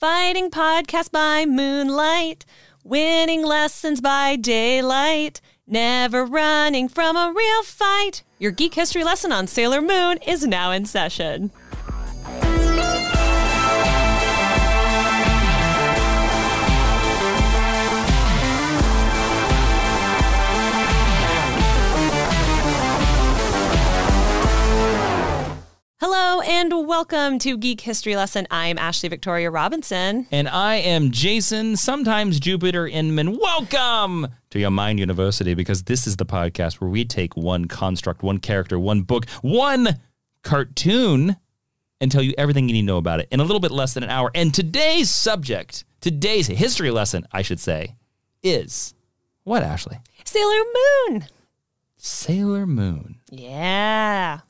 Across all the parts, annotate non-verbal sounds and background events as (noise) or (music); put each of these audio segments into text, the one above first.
Fighting podcast by moonlight, winning lessons by daylight, never running from a real fight. Your geek history lesson on Sailor Moon is now in session. Hello and welcome to Geek History Lesson. I'm Ashley Victoria Robinson. And I am Jason, sometimes Jupiter Inman. Welcome to your Mind University because this is the podcast where we take one construct, one character, one book, one cartoon and tell you everything you need to know about it in a little bit less than an hour. And today's subject, today's history lesson, I should say, is what, Ashley? Sailor Moon. Sailor Moon. Yeah.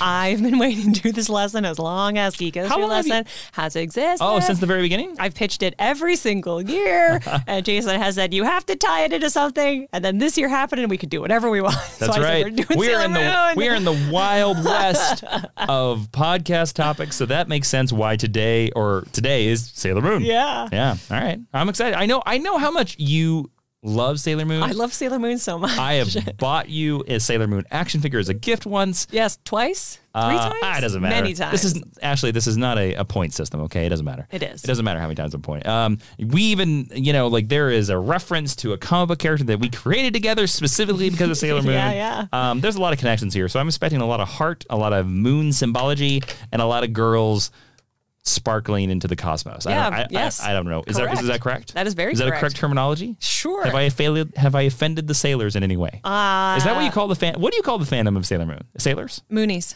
I've been (laughs) waiting to do this lesson as long as Geek History long have you- Lesson has existed. Oh, since the very beginning? I've pitched it every single year, (laughs) and Jason has said you have to tie it into something, and then this year happened, and we could do whatever we want. (laughs) So That's said, right. we're doing we are in the we are in the wild west of podcast topics, so that makes sense why today or today is Sailor Moon. Yeah. Yeah. All right. I'm excited. I know I know how much you love Sailor Moon. I love Sailor Moon so much. I have (laughs) bought you a Sailor Moon action figure as a gift once. yes, twice, three Uh, times. ah, it doesn't matter. Many times. This is Ashley. This is not a, a point system. Okay, it doesn't matter. It is. It doesn't matter how many times I'm point. Um, we even you know like there is a reference to a comic book character that we created together specifically because of (laughs) Sailor Moon. Yeah, yeah. Um, there's a lot of connections here, so I'm expecting a lot of heart, a lot of moon symbology, and a lot of girls sparkling into the cosmos. I Yeah, don't, I, yes. I, I don't know. Is that is, Correct. that correct? That is very Is that a correct. correct terminology? Sure. Have I offended Have I offended the sailors in any way? Uh, is that what you call the fan? What do you call the fandom of Sailor Moon? Sailors? Moonies?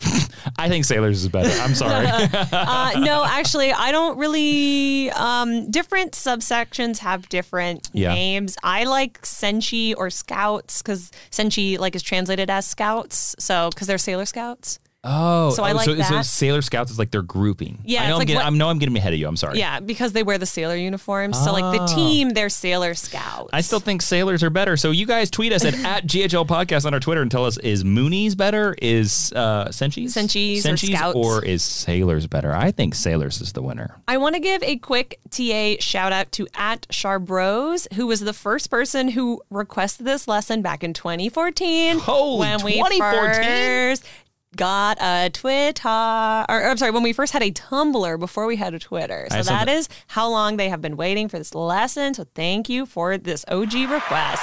(laughs) I think sailors is better. I'm sorry. (laughs) Uh, (laughs) no, actually, I don't really. Um, different subsections have different Yeah. names. I like Senshi or Scouts because Senshi like is translated as Scouts, so because they're Sailor Scouts. Oh, So I oh, like so, so. Sailor Scouts is like their grouping. Yeah, I know I'm like getting. what- I know I'm getting ahead of you. I'm sorry. Yeah, because they wear the sailor uniforms. So like the team, they're Sailor Scouts. I still think sailors are better. So you guys tweet us at, (laughs) at GHL Podcast on our Twitter and tell us is Moonies better? Is uh, Senshis? Senshis or Scouts. Or is Sailors better? I think Sailors is the winner. I want to give a quick TA shout out to at Charbros, who was the first person who requested this lesson back in 2014. Holy, when we 2014? first got a Twitter, or I'm sorry, when we first had a Tumblr before we had a Twitter. So that something- how long they have been waiting for this lesson. So thank you for this OG request.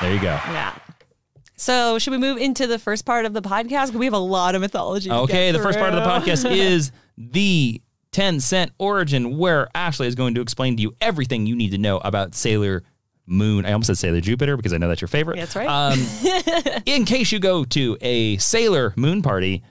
There you go. Yeah. So should we move into the first part of the podcast? We have a lot of mythology. Okay, the first part of the podcast (laughs) is the 10 cent origin, where Ashley is going to explain to you everything you need to know about Sailor Moon. I almost said Sailor Jupiter because I know that's your favorite. That's right. Um, (laughs) in case you go to a Sailor Moon party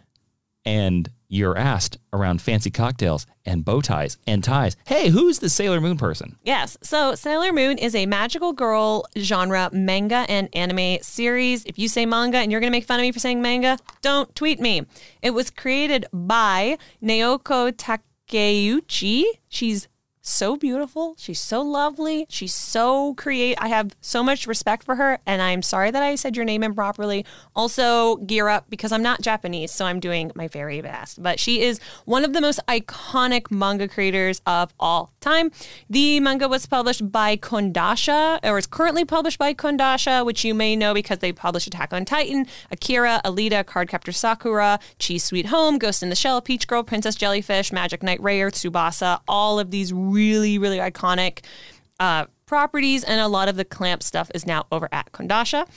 and you're asked around fancy cocktails and bow ties and ties, hey, who's the Sailor Moon person? Yes. So Sailor Moon is a magical girl genre manga and anime series. If you say manga and you're going to make fun of me for saying manga, don't tweet me. It was created by Naoko Takeuchi. She's so beautiful. She's so lovely. She's so create. I have so much respect for her, and I'm sorry that I said your name improperly. Also, gear up because I'm not Japanese, so I'm doing my very best. But she is one of the most iconic manga creators of all time. The manga was published by Kodansha, or is currently published by Kodansha, which you may know because they published Attack on Titan, Akira, Alita, Cardcaptor Sakura, Chi's Sweet Home, Ghost in the Shell, Peach Girl, Princess Jellyfish, Magic Knight Rayearth, Tsubasa, all of these really, really iconic uh, properties, and a lot of the Clamp stuff is now over at Kodansha.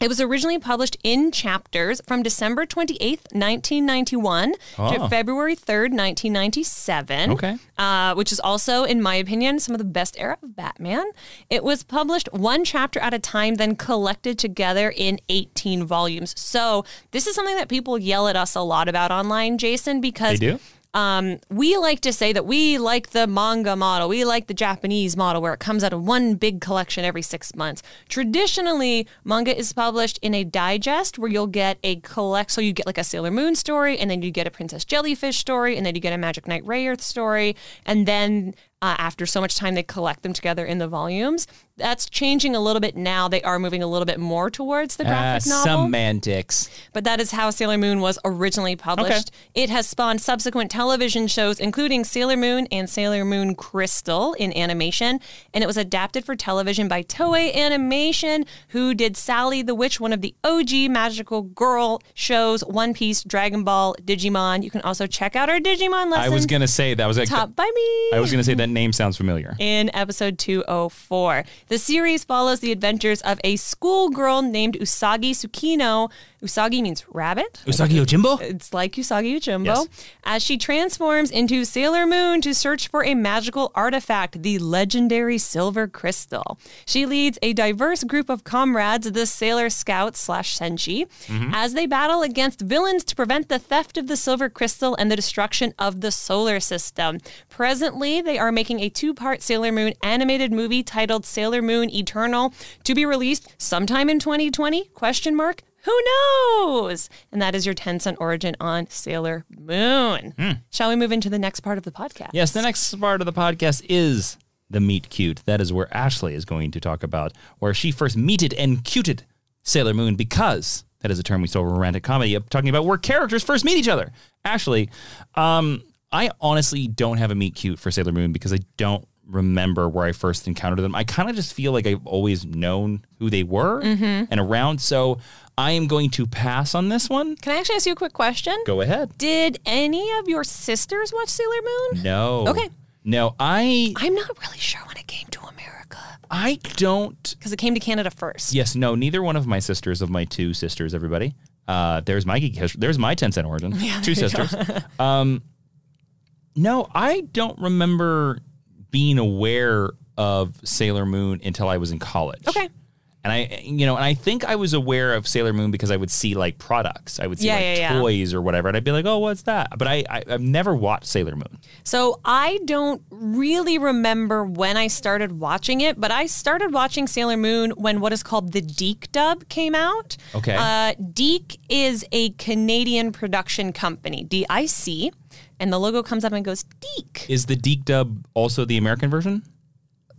It was originally published in chapters from December 28th, 1991 to February 3rd, 1997. Okay. Uh, which is also, in my opinion, some of the best era of Batman. It was published one chapter at a time, then collected together in 18 volumes. So, this is something that people yell at us a lot about online, Jason, because They do? Um, we like to say that we like the manga model. We like the Japanese model where it comes out of one big collection every six months. Traditionally, manga is published in a digest where you'll get a collect. So you get like a Sailor Moon story, and then you get a Princess Jellyfish story, and then you get a Magic Knight Rayearth story, and then uh, after so much time they collect them together in the volumes. That's changing a little bit now. They are moving a little bit more towards the graphic novel. semantics. But that is how Sailor Moon was originally published. It has spawned subsequent television shows, including Sailor Moon and Sailor Moon Crystal in animation. And it was adapted for television by Toei Animation, who did Sally the Witch, one of the OG magical girl shows, One Piece, Dragon Ball, Digimon. You can also check out our Digimon lesson. I was gonna say that was like Top by me I was gonna say that name sounds familiar. in episode 204. The series follows the adventures of a schoolgirl named Usagi Tsukino. Usagi means rabbit. Usagi Yojimbo? It's like Usagi Yojimbo. Yes. As she transforms into Sailor Moon to search for a magical artifact, the legendary Silver Crystal. She leads a diverse group of comrades, the Sailor Scouts slash Senshi, mm-hmm. as they battle against villains to prevent the theft of the Silver Crystal and the destruction of the solar system. Presently, they are making a two-part Sailor Moon animated movie titled Sailor Moon Eternal to be released sometime in 2020? Question mark. Who knows? And that is your 10 cent origin on Sailor Moon. Shall we move into the next part of the podcast? Yes, the next part of the podcast is the meet cute. That is where Ashley is going to talk about where she first meted and cuted Sailor Moon because that is a term we saw in romantic comedy of talking about where characters first meet each other. Ashley, um, I honestly don't have a meet cute for Sailor Moon because I don't remember where I first encountered them. I kind of just feel like I've always known who they were and around. So I am going to pass on this one. Can I actually ask you a quick question? Go ahead. Did any of your sisters watch Sailor Moon? No. Okay. No, I I'm not really sure when it came to America I don't because it came to Canada first. Yes, no, neither one of my sisters of my two sisters, everybody. Uh, there's my geek history. There's my 10 cent origin. two sisters. (laughs) um, no, I don't remember being aware of Sailor Moon until I was in college. Okay. And I, you know, and I think I was aware of Sailor Moon because I would see like products. I would see Yeah, like yeah, yeah. toys or whatever. And I'd be like, oh, what's that? But I, I, I've never watched Sailor Moon. So I don't really remember when I started watching it, but I started watching Sailor Moon when what is called the Deke dub came out. Okay. Uh, Deke is a Canadian production company, D I C, and the logo comes up and goes Deke. Is the Deke dub also the American version?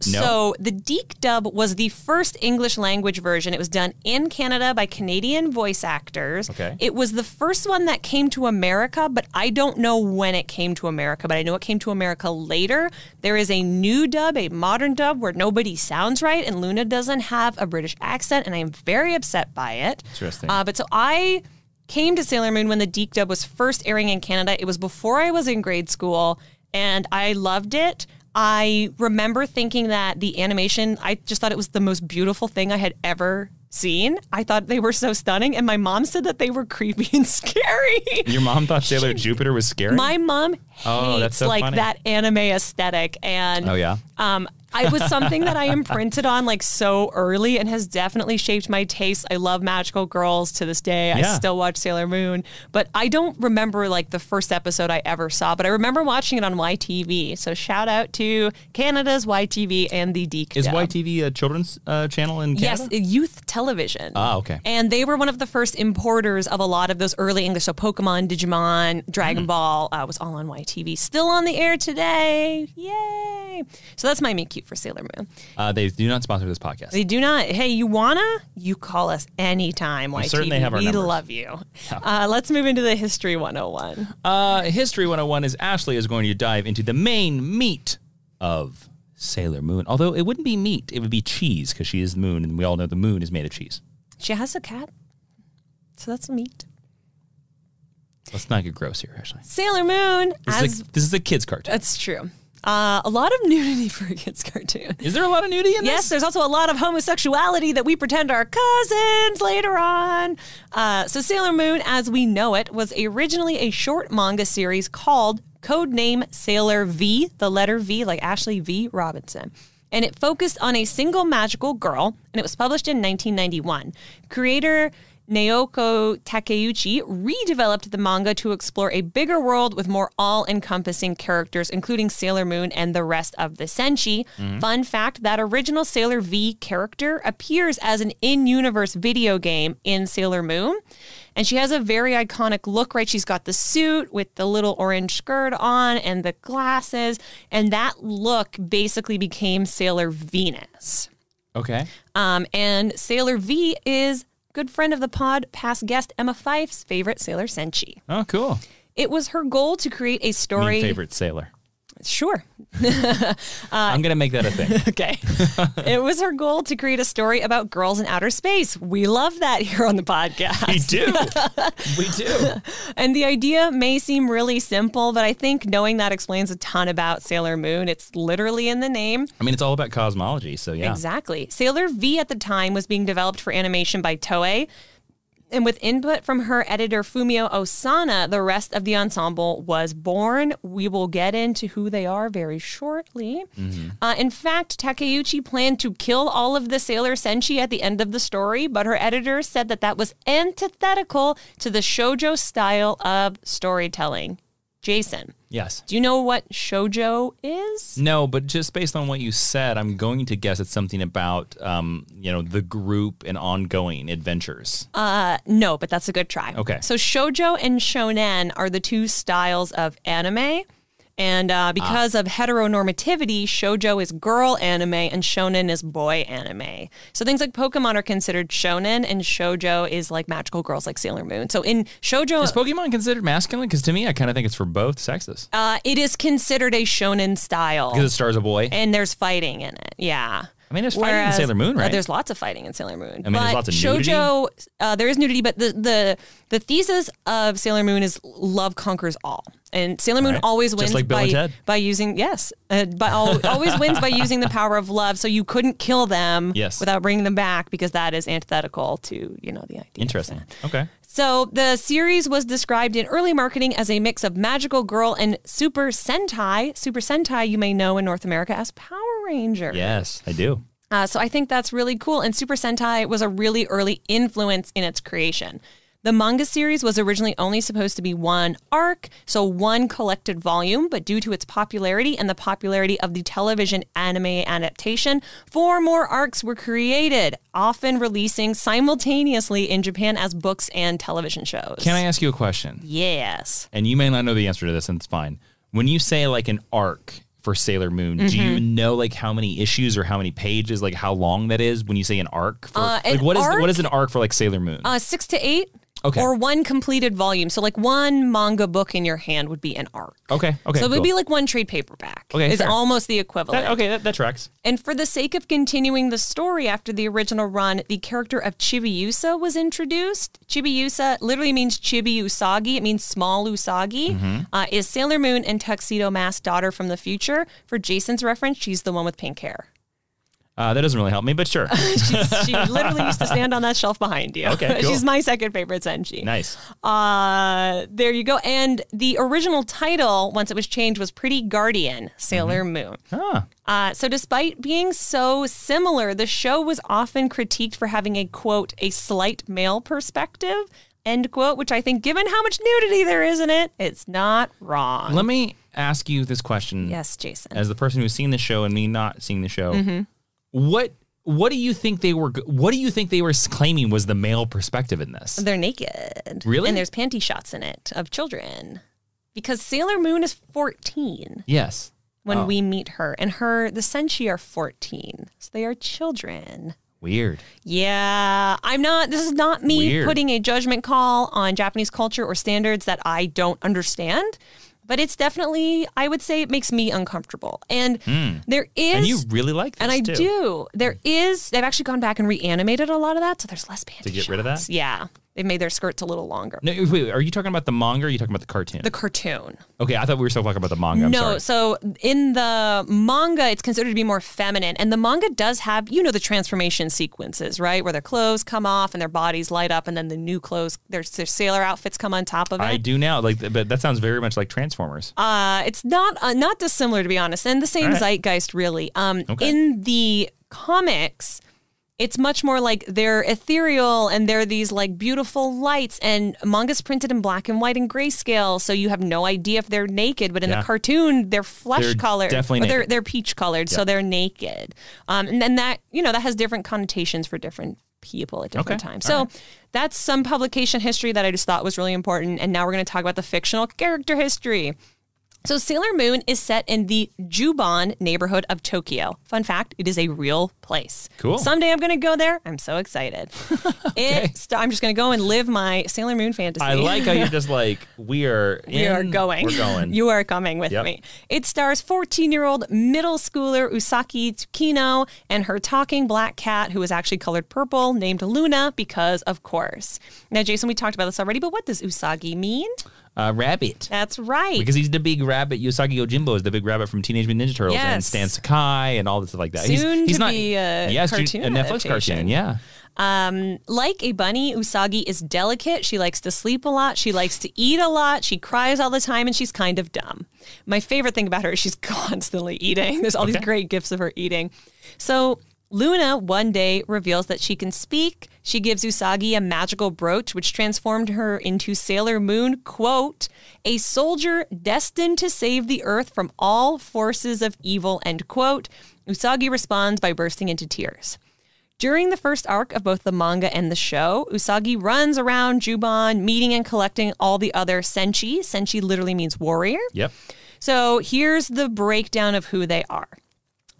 No. So the Deke dub was the first English language version. It was done in Canada by Canadian voice actors. Okay. It was the first one that came to America, but I don't know when it came to America, but I know it came to America later. There is a new dub, a modern dub where nobody sounds right and Luna doesn't have a British accent and I am very upset by it. Interesting. Uh, but so I came to Sailor Moon when the Deke dub was first airing in Canada. It was before I was in grade school, and I loved it. I remember thinking that the animation, I just thought it was the most beautiful thing I had ever seen. I thought they were so stunning, and my mom said that they were creepy and (laughs) scary. Your mom thought Sailor Jupiter was scary? My mom hates Oh, that's so like funny. that anime aesthetic, and oh, yeah. um, I was something that I imprinted on like so early and has definitely shaped my taste. I love magical girls to this day. I still watch Sailor Moon, but I don't remember like the first episode I ever saw, but I remember watching it on YTV. So shout out to Canada's YTV and the Deke. Is dub. YTV a children's uh, channel in Canada? Yes, youth television. Ah, okay. And they were one of the first importers of a lot of those early English. So Pokemon, Digimon, Dragon Hmm. Ball uh, was all on YTV. Still on the air today. Yay. So that's my meet cute for Sailor Moon. Uh, they do not sponsor this podcast. They do not. Hey, you wanna? You call us anytime. YTV. certain they have our we numbers. love you. Uh, let's move into the history 101. Uh, History 101 is Ashley is going to dive into the main meat of Sailor Moon. Although it wouldn't be meat, it would be cheese because she is the moon, and we all know the moon is made of cheese. She has a cat, so that's meat. Let's not get gross here, Ashley. Sailor Moon. This, as is, a, this is a kid's cartoon. that's true. Uh, a lot of (laughs) nudity for a kids' cartoon. Is there a lot of nudity in Yes, this? Yes, there's also a lot of homosexuality that we pretend are cousins later on. Uh, so, Sailor Moon, as we know it, was originally a short manga series called Codename Sailor V, the letter V, like Ashley V. Robinson. And it focused on a single magical girl, and it was published in 1991. Creator Naoko Takeuchi redeveloped the manga to explore a bigger world with more all encompassing characters, including Sailor Moon and the rest of the Senshi. Fun fact that original Sailor V character appears as an in universe video game in Sailor Moon. And she has a very iconic look, right? She's got the suit with the little orange skirt on and the glasses. And that look basically became Sailor Venus. Okay. Um, and Sailor V is good friend of the pod, past guest Emma Fife's favorite Sailor Senshi. Oh, cool. It was her goal to create a story. mean, favorite sailor. Sure. (laughs) Uh, I'm gonna make that a thing. (laughs) Okay. (laughs) it was her goal to create a story about girls in outer space. We love that here on the podcast. we do. we do. And the idea may seem really simple, but I think knowing that explains a ton about Sailor Moon. It's literally in the name. I mean, it's all about cosmology. So yeah. Exactly. Sailor V at the time was being developed for animation by Toei. And with input from her editor Fumio Osano, the rest of the ensemble was born. We will get into who they are very shortly. Uh, in fact, Takeuchi planned to kill all of the Sailor Senshi at the end of the story, but her editor said that that was antithetical to the shojo style of storytelling. Jason, Yes. do you know what shojo is? No, but just based on what you said, I'm going to guess it's something about, um, you know, the group and ongoing adventures. Uh, no, but that's a good try. Okay. So shojo and shonen are the two styles of anime. And uh, because of heteronormativity, shojo is girl anime and shonen is boy anime. So things like Pokemon are considered shonen, and shojo is like magical girls like Sailor Moon. So in shojo, Is Pokemon considered masculine? Because to me, I kind of think it's for both sexes. uh, it is considered a shonen style, Because it stars a boy. and there's fighting in it. Yeah. I mean, there's fighting in Sailor Moon, uh, right? there's lots of fighting in Sailor Moon. I mean, there's lots of nudity. shoujo, uh, there is nudity, but the, the the thesis of Sailor Moon is love conquers all, and Sailor Moon Right. always wins like by by using yes, uh, by al- (laughs) always wins by using the power of love. So you couldn't kill them Yes. without bringing them back because that is antithetical to you know the idea. Interesting. Okay. So the series was described in early marketing as a mix of magical girl and Super Sentai. Super Sentai, you may know in North America as Power Ranger. Yes, I do. Uh, so I think that's really cool. And Super Sentai was a really early influence in its creation. The manga series was originally only supposed to be one arc, so one collected volume, but due to its popularity and the popularity of the television anime adaptation, four more arcs were created, often releasing simultaneously in Japan as books and television shows. Can I ask you a question? Yes. And you may not know the answer to this, and it's fine. When you say like an arc for Sailor Moon, do Mm-hmm. you know like how many issues or how many pages, like how long that is when you say an arc? For, Uh, like an what is arc- what is an arc for like Sailor Moon? Uh, six to eight. Okay. Or one completed volume. So, like one manga book in your hand would be an arc. okay. Okay. so it would cool. be like one trade paperback. Okay, it's almost the equivalent. That- okay, that, that tracks. And for the sake of continuing the story after the original run, the character of Chibiusa was introduced. Chibiusa literally means Chibi Usagi. It means small Usagi. Mm-hmm. Uh, is Sailor Moon and Tuxedo Mask daughter from the future. For Jason's reference, she's the one with pink hair. Uh, that doesn't really help me, but sure. (laughs) She literally used to stand on that shelf behind you. Okay, cool. she's my second favorite Senshi. nice. Uh, there you go. And the original title, once it was changed, was Pretty Guardian Sailor Mm-hmm. Moon. Ah, Uh, so, despite being so similar, the show was often critiqued for having a quote, a slight male perspective, end quote, which I think, given how much nudity there is in it, it's not wrong. let me ask you this question. yes, Jason. As the person who's seen the show and me not seeing the show, Mm-hmm. What what do you think they were? What do you think they were claiming was the male perspective in this? They're naked. Really? And there's panty shots in it of children. Because Sailor Moon is 14 Yes. when Oh. we meet her, and her, the Senshi are 14. So they are children. Weird. Yeah, I'm not. This is not me Weird. putting a judgment call on Japanese culture or standards that I don't understand, but it's definitely, I would say, it makes me uncomfortable. And there is, Hmm. And you really like this and I too. do. There is. They've actually gone back and reanimated a lot of that, so there's less panty To get rid of that? Yeah, they've made their skirts a little longer. No, wait, wait, are you talking about the manga or are you talking about the cartoon? The cartoon. okay, I thought we were still talking about the manga. I'm no, sorry. so in the manga, it's considered to be more feminine, and the manga does have, you know, the transformation sequences, right, where their clothes come off and their bodies light up, and then the new clothes, their, their sailor outfits come on top of it. I do now. Like, but that sounds very much like Transformers. Uh, it's not uh, not dissimilar to be honest, and the same right. zeitgeist really. Um, Okay. in the comics, it's much more like they're ethereal and they're these like beautiful lights and manga's printed in black and white and grayscale so you have no idea if they're naked but in Yeah. the cartoon they're flesh They're colored. definitely they're, they're peach colored so they're naked. Um, and then that you know that has different connotations for different people at different Okay. times. So that's some publication history that i just thought was really important and now we're going to talk about the fictional character history so Sailor Moon is set in the Juban neighborhood of Tokyo. Fun fact, it is a real place. Cool. Someday I'm going to go there. I'm so excited. (laughs) it, st- I'm just going to go and live my Sailor Moon fantasy. I like how you're just (laughs) like, we are We are going. We're going. you are coming with Yep. me. It stars 14 year old middle schooler Usagi Tsukino and her talking black cat, who is actually colored purple, named Luna, because of course. Now, Jason, we talked about this already, but what does Usagi mean? Uh, rabbit. That's right. Because he's the big rabbit. Usagi Yojimbo is the big rabbit from Teenage Mutant Ninja Turtles and Yes. Stan Sakai and all this stuff like that. Soon he's, he's to not, be a yes, cartoon a Netflix cartoon. Yeah. Um, like a bunny, Usagi is delicate. She likes to sleep a lot. She likes to eat a lot. She cries all the time, and she's kind of dumb. My favorite thing about her is she's (laughs) constantly eating. There's all these great gifts of her eating. So Luna one day reveals that she can speak. She gives Usagi a magical brooch, which transformed her into Sailor Moon, quote, a soldier destined to save the earth from all forces of evil, end quote. Usagi responds by bursting into tears. During the first arc of both the manga and the show, Usagi runs around Juban, meeting and collecting all the other senshi. Senshi literally means warrior. Yep. So here's the breakdown of who they are.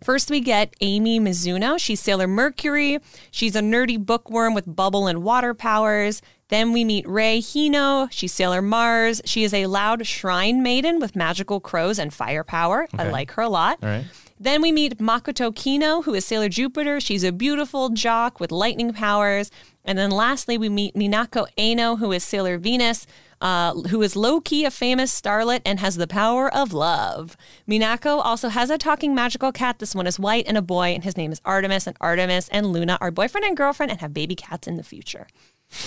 First, we get Amy Mizuno. She's Sailor Mercury. She's a nerdy bookworm with bubble and water powers. Then we meet Rei Hino. She's Sailor Mars. She is a loud shrine maiden with magical crows and firepower. I like her a lot. All right. Then we meet Makoto Kino, who is Sailor Jupiter. She's a beautiful jock with lightning powers. And then lastly, we meet Minako Aino, who is Sailor Venus, uh, who is low key a famous starlet and has the power of love. Minako also has a talking magical cat. This one is white and a boy, and his name is Artemis. And Artemis and Luna are boyfriend and girlfriend and have baby cats in the future,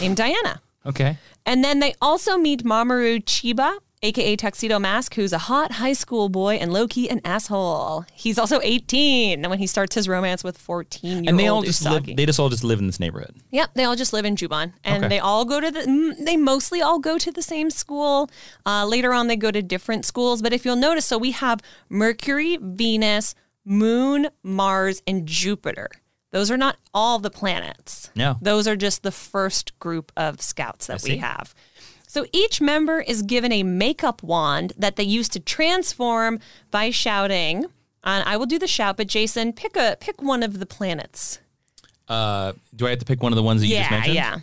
named Diana. Okay. And then they also meet Mamoru Chiba, aka Tuxedo Mask, who's a hot high school boy and low key an asshole. He's also 18 when he starts his romance with 14 year old And they all just live. Usagi. They just all just live in this neighborhood. Yep, they all just live in Juban, and Okay. they all go to the. They mostly all go to the same school. Uh, later on, they go to different schools. But if you'll notice, so we have Mercury, Venus, Moon, Mars, and Jupiter. Those are not all the planets. No. those are just the first group of scouts that we have. So each member is given a makeup wand that they use to transform by shouting. And I will do the shout, but Jason, pick a pick one of the planets. Uh, do I have to pick one of the ones that you just mentioned? yeah.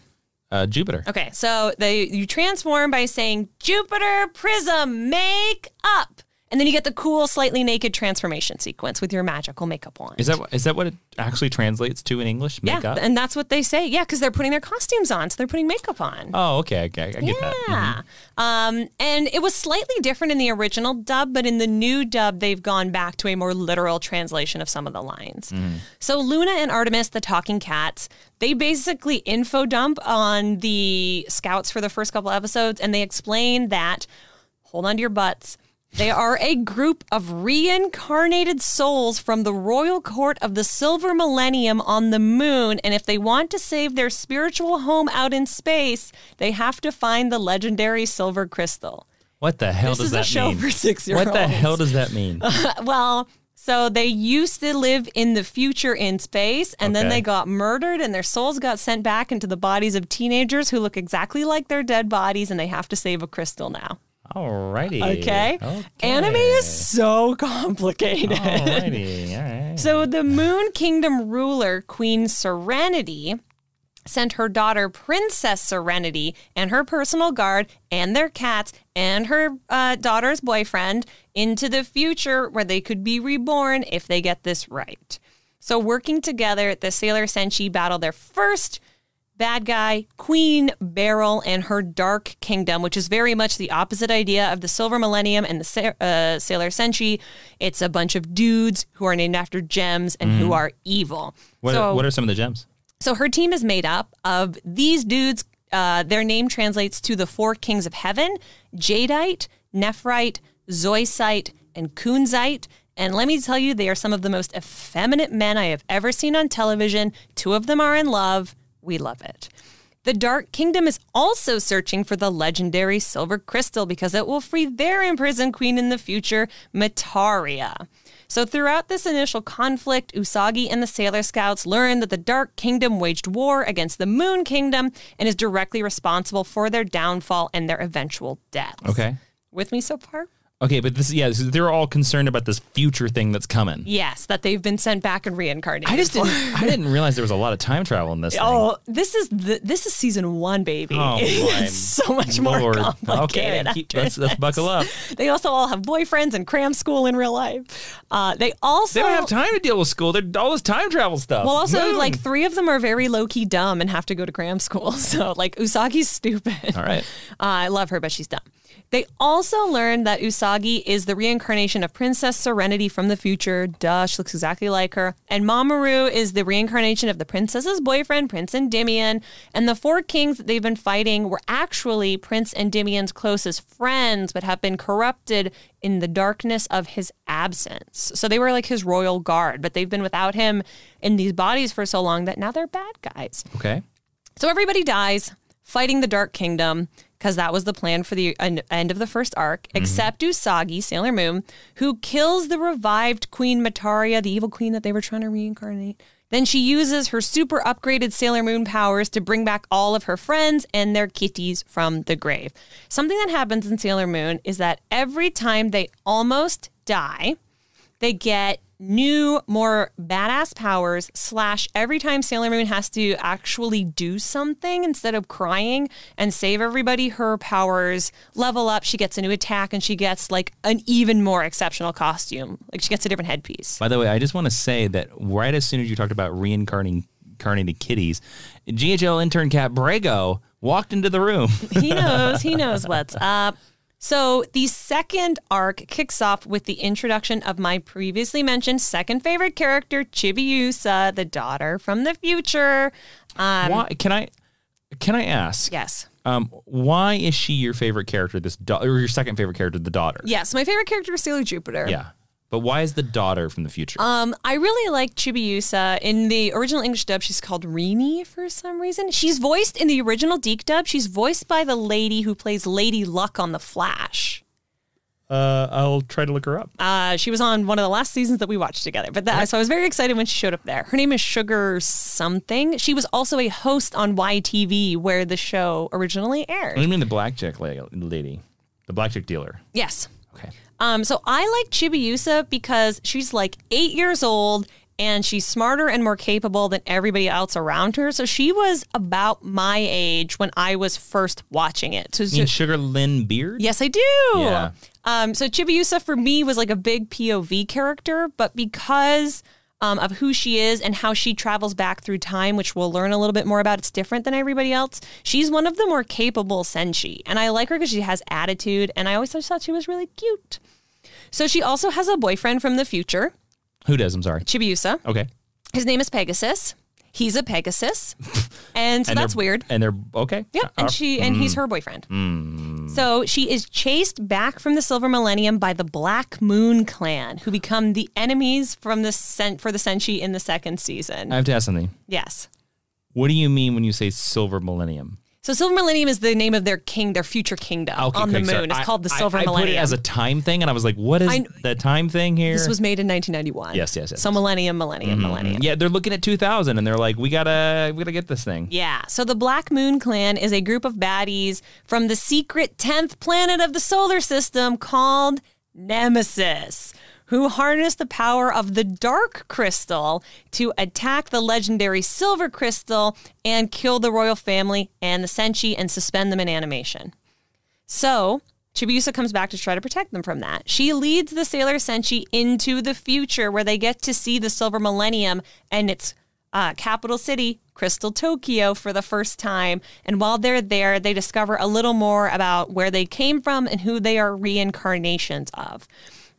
Uh, Jupiter. Okay, so they you transform by saying Jupiter Prism make up. And then you get the cool slightly naked transformation sequence with your magical makeup wand. Is that what- is that what it actually translates to in English? yeah, and that's what they say. Yeah, because they're putting their costumes on, so they're putting makeup on. oh, okay. Okay, I get that. Mm-hmm. Yeah. Um, and it was slightly different in the original dub, but in the new dub, they've gone back to a more literal translation of some of the lines. So Luna and Artemis, the talking cats, they basically info dump on the scouts for the first couple episodes, and they explain that, hold on to your butts. They are a group of reincarnated souls from the royal court of the silver millennium on the moon. And if they want to save their spiritual home out in space, they have to find the legendary silver crystal. What the hell This does is that a show mean? for six year olds. what the hell does that mean? (laughs) Well, so they used to live in the future in space, and then they got murdered, and their souls got sent back into the bodies of teenagers who look exactly like their dead bodies, and they have to save a crystal now. Alrighty. Okay. okay. Anime is so complicated. Alrighty. (laughs) All right. So the Moon Kingdom ruler, Queen Serenity, sent her daughter, Princess Serenity, and her personal guard, and their cats, and her uh, daughter's boyfriend into the future where they could be reborn if they get this right. So, working together, the Sailor Senshi battle their first bad guy, Queen Beryl, and her Dark Kingdom, which is very much the opposite idea of the Silver Millennium and the uh, Sailor Senshi. It's a bunch of dudes who are named after gems and who are evil. what, so, what are some of the gems? so her team is made up of these dudes. Uh, their name translates to the four kings of heaven: Jadeite, Nephrite, Zoisite, and Kunzite. And let me tell you, they are some of the most effeminate men I have ever seen on television. Two of them are in love. We love it. The Dark Kingdom is also searching for the legendary Silver Crystal because it will free their imprisoned queen in the future, Metaria. So, throughout this initial conflict, Usagi and the Sailor Scouts learn that the Dark Kingdom waged war against the Moon Kingdom and is directly responsible for their downfall and their eventual death. Okay. With me so far? Okay, but this yeah, they're all concerned about this future thing that's coming. Yes, that they've been sent back and reincarnated. I just for. didn't I didn't realize there was a lot of time travel in this thing. Oh, this is the this is season one, baby. Oh, (laughs) it's so much more complicated. Okay, keep, let's, let's buckle up. (laughs) They also all have boyfriends and cram school in real life. Uh, they also They don't have time to deal with school. They're all this time travel stuff. Well, also like three of them are very low key dumb and have to go to cram school. (laughs) So like Usagi's stupid. all right. Uh, I love her, but she's dumb. They also learned that Usagi is the reincarnation of Princess Serenity from the future. Duh, she looks exactly like her. And Mamoru is the reincarnation of the princess's boyfriend, Prince Endymion. And the four kings that they've been fighting were actually Prince Endymion's closest friends, but have been corrupted in the darkness of his absence. So they were like his royal guard, but they've been without him in these bodies for so long that now they're bad guys. Okay. So everybody dies fighting the Dark Kingdom because that was the plan for the uh, end of the first arc, mm-hmm. except Usagi, Sailor Moon, who kills the revived Queen Metaria, the evil queen that they were trying to reincarnate. Then she uses her super upgraded Sailor Moon powers to bring back all of her friends and their kitties from the grave. Something that happens in Sailor Moon is that every time they almost die, they get new, more badass powers. Slash, every time Sailor Moon has to actually do something instead of crying and save everybody, her powers level up. She gets a new attack and she gets like an even more exceptional costume. Like she gets a different headpiece. By the way, I just want to say that right as soon as you talked about reincarnating kitties, GHL intern Cat Brago walked into the room. he knows. He knows what's up. So the second arc kicks off with the introduction of my previously mentioned second favorite character, Chibiusa, the daughter from the future. Um, why can I can I ask? yes. Um, why is she your favorite character? This do- or your second favorite character, the daughter? Yes, my favorite character is Sailor Jupiter. Yeah. But why is the daughter from the future? Um, I really like Chibiusa. In the original English dub, she's called Rini for some reason. She's voiced in the original Deke dub. She's voiced by the lady who plays Lady Luck on The Flash. Uh, I'll try to look her up. Uh, she was on one of the last seasons that we watched together. But that, so I was very excited when she showed up there. Her name is Sugar something. She was also a host on YTV where the show originally aired. What do aired. you mean the blackjack lady? The blackjack dealer. Yes. Okay. Um, so I like Chibiusa because she's like eight years old and she's smarter and more capable than everybody else around her. So she was about my age when I was first watching it. So, You mean Sugar Lyn Beard? yes, I do. Yeah. Um, so Chibiusa for me was like a big POV character, but because um, of who she is and how she travels back through time, which we'll learn a little bit more about, it's different than everybody else. She's one of the more capable Senshi, and I like her because she has attitude, and I always just thought she was really cute. So she also has a boyfriend from the future, Who does? I'm sorry. Chibiusa. Okay. His name is Pegasus. He's a Pegasus, (laughs) and so And that's weird. And they're okay. Yeah, Uh, and she and he's her boyfriend. So she is chased back from the Silver Millennium by the Black Moon Clan, who become the enemies from the sen- for the Senshi in the second season. I have to ask something. yes. What do you mean when you say silver millennium? So Silver Millennium is the name of their king, their future kingdom Okay, on the moon. sorry. It's I- called the Silver I, Millennium. put it as a time thing, and I was like, "What is I- the time thing here?" this was made in 1991. Yes, yes, yes. So Millennium, Millennium, mm-hmm. Millennium. yeah, they're looking at 2000, and they're like, "We gotta, we gotta get this thing." Yeah. So the Black Moon Clan is a group of baddies from the secret 10th planet of the solar system called Nemesis, who harness the power of the Dark Crystal to attack the legendary Silver Crystal and kill the royal family and the Senshi and suspend them in animation. So, Chibiusa comes back to try to protect them from that. She leads the Sailor Senshi into the future where they get to see the Silver Millennium and its uh, capital city, Crystal Tokyo, for the first time. And while they're there, they discover a little more about where they came from and who they are reincarnations of.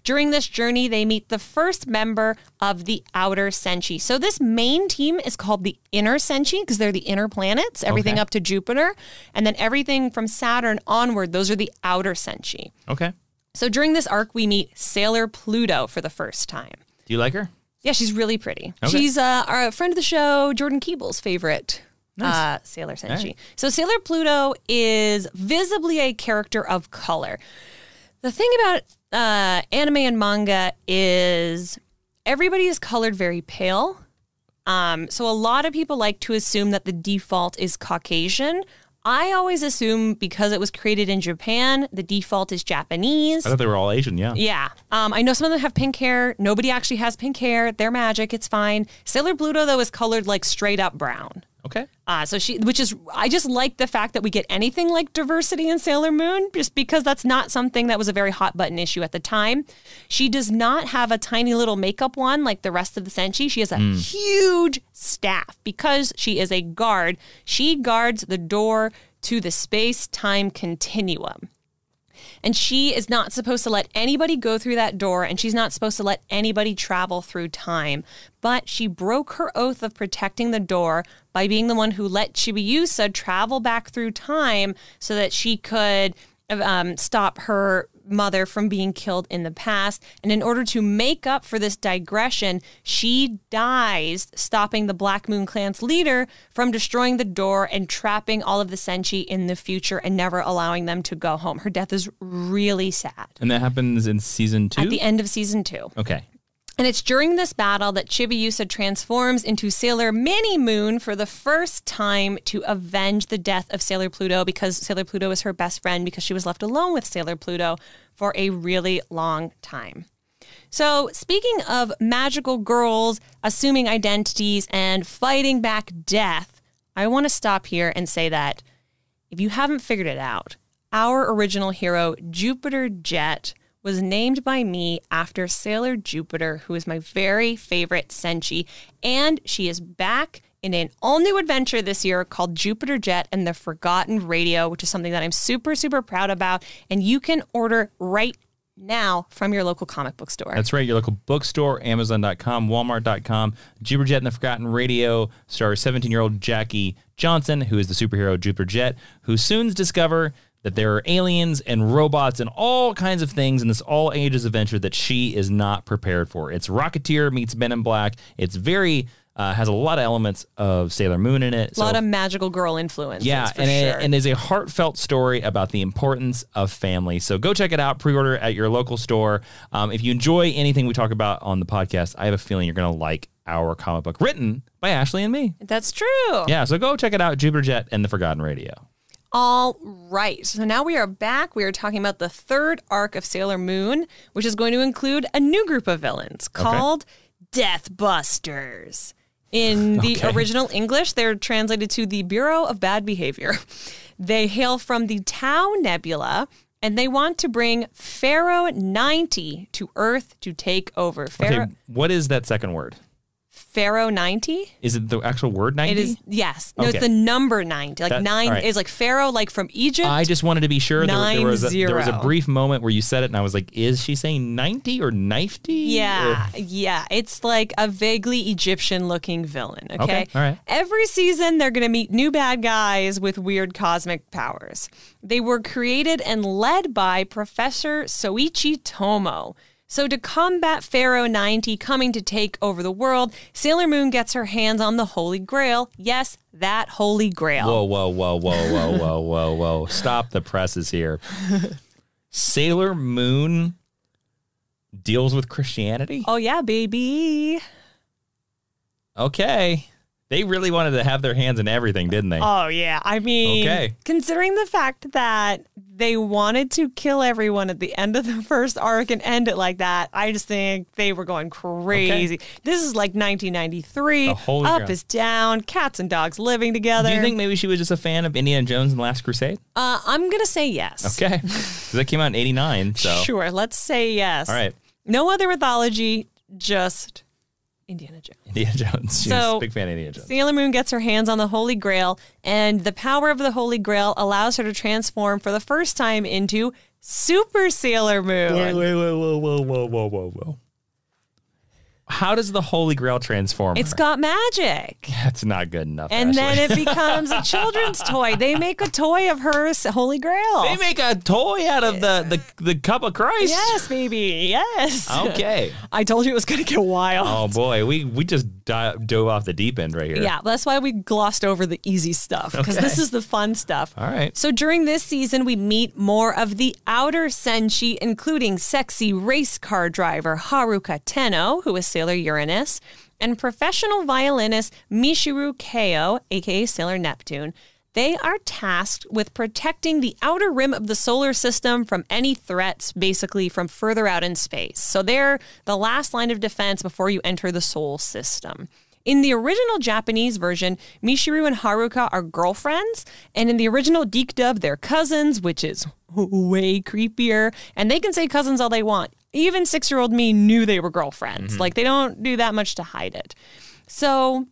During this journey, they meet the first member of the Outer Senshi. So, this main team is called the Inner Senshi because they're the inner planets, everything Okay. up to Jupiter. And then everything from Saturn onward, those are the Outer Senshi. Okay. So during this arc, we meet Sailor Pluto for the first time. Do you like her? Yeah, she's really pretty. Okay. She's uh, our friend of the show, Jordan Keeble's favorite uh, Sailor Senshi. right. So Sailor Pluto is visibly a character of color. The thing about uh, anime and manga is everybody is colored very pale. Um, so a lot of people like to assume that the default is Caucasian. I always assume because it was created in Japan, the default is Japanese. I thought they were all Asian. Yeah. Yeah. Um, I know some of them have pink hair. Nobody actually has pink hair. They're magic. It's fine. Sailor Pluto, though, is colored like straight up brown. Okay. Uh, so she, which is, I just like the fact that we get anything like diversity in Sailor Moon, just because that's not something that was a very hot button issue at the time. She does not have a tiny little makeup one like the rest of the Senshi. She has a huge staff because she is a guard. She guards the door to the space time continuum. And she is not supposed to let anybody go through that door, and she's not supposed to let anybody travel through time. But she broke her oath of protecting the door by being the one who let Chibiusa travel back through time so that she could um, stop her mother from being killed in the past. And in order to make up for this digression, she dies, stopping the Black Moon Clan's leader from destroying the door and trapping all of the Senshi in the future and never allowing them to go home. Her death is really sad. And that happens in season two. At the end of season two. okay. And it's during this battle that Chibiusa transforms into Sailor Mini Moon for the first time to avenge the death of Sailor Pluto because Sailor Pluto is her best friend because she was left alone with Sailor Pluto for a really long time. So, speaking of magical girls assuming identities and fighting back death, I want to stop here and say that if you haven't figured it out, our original hero, Jupiter Jet, was named by me after Sailor Jupiter, who is my very favorite Senshi. And she is back in an all new adventure this year called Jupiter Jet and the Forgotten Radio, which is something that I'm super, super proud about. And you can order right now from your local comic book store. That's right. Your local bookstore, Amazon.com, Walmart.com. Jupiter Jet and the Forgotten Radio stars 17 year old Jackie Johnson, who is the superhero Jupiter Jet, who soon discover that there are aliens and robots and all kinds of things in this all ages adventure that she is not prepared for. It's Rocketeer meets Men in Black. It's very uh, has a lot of elements of Sailor Moon in it. a lot of magical girl influence. Yeah, and sure. it, and is a heartfelt story about the importance of family. So go check it out. Pre-order at your local store. Um, if you enjoy anything we talk about on the podcast, I have a feeling you're going to like our comic book written by Ashley and me. That's true. Yeah, so go check it out. Jupiter Jet and the Forgotten Radio. All right. So now we are back. We are talking about the third arc of Sailor Moon, which is going to include a new group of villains called Death Busters. In the Okay. original English, they're translated to the Bureau of Bad Behavior. (laughs) They hail from the Tau Nebula and they want to bring Pharaoh 90 to Earth to take over. Pharaoh, Okay, what is that second word? Pharaoh 90? Is it the actual word 90? It is, yes. No, Okay. it's the number 90. Like That- nine right. is like Pharaoh, like from Egypt. I just wanted to be sure. There, there, was a, Nine there was a brief moment where you said it, and I was like, "Is she saying ninety or knifety?" Yeah, yeah. It's like a vaguely Egyptian looking villain. Okay? Okay, all right. Every season, they're going to meet new bad guys with weird cosmic powers. They were created and led by Professor Soichi Tomo. So, to combat Pharaoh 90 coming to take over the world, Sailor Moon gets her hands on the Holy Grail. Yes, that Holy Grail. Whoa, whoa, whoa, whoa, whoa, whoa, whoa, whoa. Stop the presses here. Sailor Moon deals with Christianity? Oh, yeah, baby. Okay. They really wanted to have their hands in everything, didn't they? Oh yeah, I mean, Okay. considering the fact that they wanted to kill everyone at the end of the (laughs) first arc and end it like that, I just think they were going crazy. This is like 1993. Up is down, cats and dogs living together. Do you think maybe she was just a fan of Indiana Jones and the Last Crusade? Uh, I'm gonna say yes. Okay. (laughs) that came out in 89, so. Sure, let's say yes. All right. No other mythology, just Indiana Jones. Indiana Jones. She's So- a big fan of Indiana Jones. Sailor Moon gets her hands on the Holy Grail, and the power of the Holy Grail allows her to transform for the first time into Super Sailor Moon. wait, whoa, whoa, whoa, whoa, whoa, whoa. How does the Holy Grail transform? It's her? got magic. That's not good enough. And Ashley. then it becomes a (laughs) children's toy. They make a toy of her Holy Grail. they make a toy out of the the, the cup of Christ. yes, baby. Yes. Okay. (laughs) I told you it was going to get wild. Oh boy, we we just di- dove off the deep end right here. Yeah, that's why we glossed over the easy stuff because Okay. this is the fun stuff. All right. So during this season, we meet more of the outer Senshi, including sexy race car driver Haruka Tenno, who is Sailor Uranus, and professional violinist Michiru Kaioh, aka Sailor Neptune. They are tasked with protecting the outer rim of the solar system from any threats, basically from further out in space. So they're the last line of defense before you enter the soul system. In the original Japanese version, Michiru and Haruka are girlfriends, and in the original Deke dub, they're cousins, which is way creepier. And they can say cousins all they want. Even six year old me knew they were girlfriends. Mm-hmm. Like, they don't do that much to hide it. So,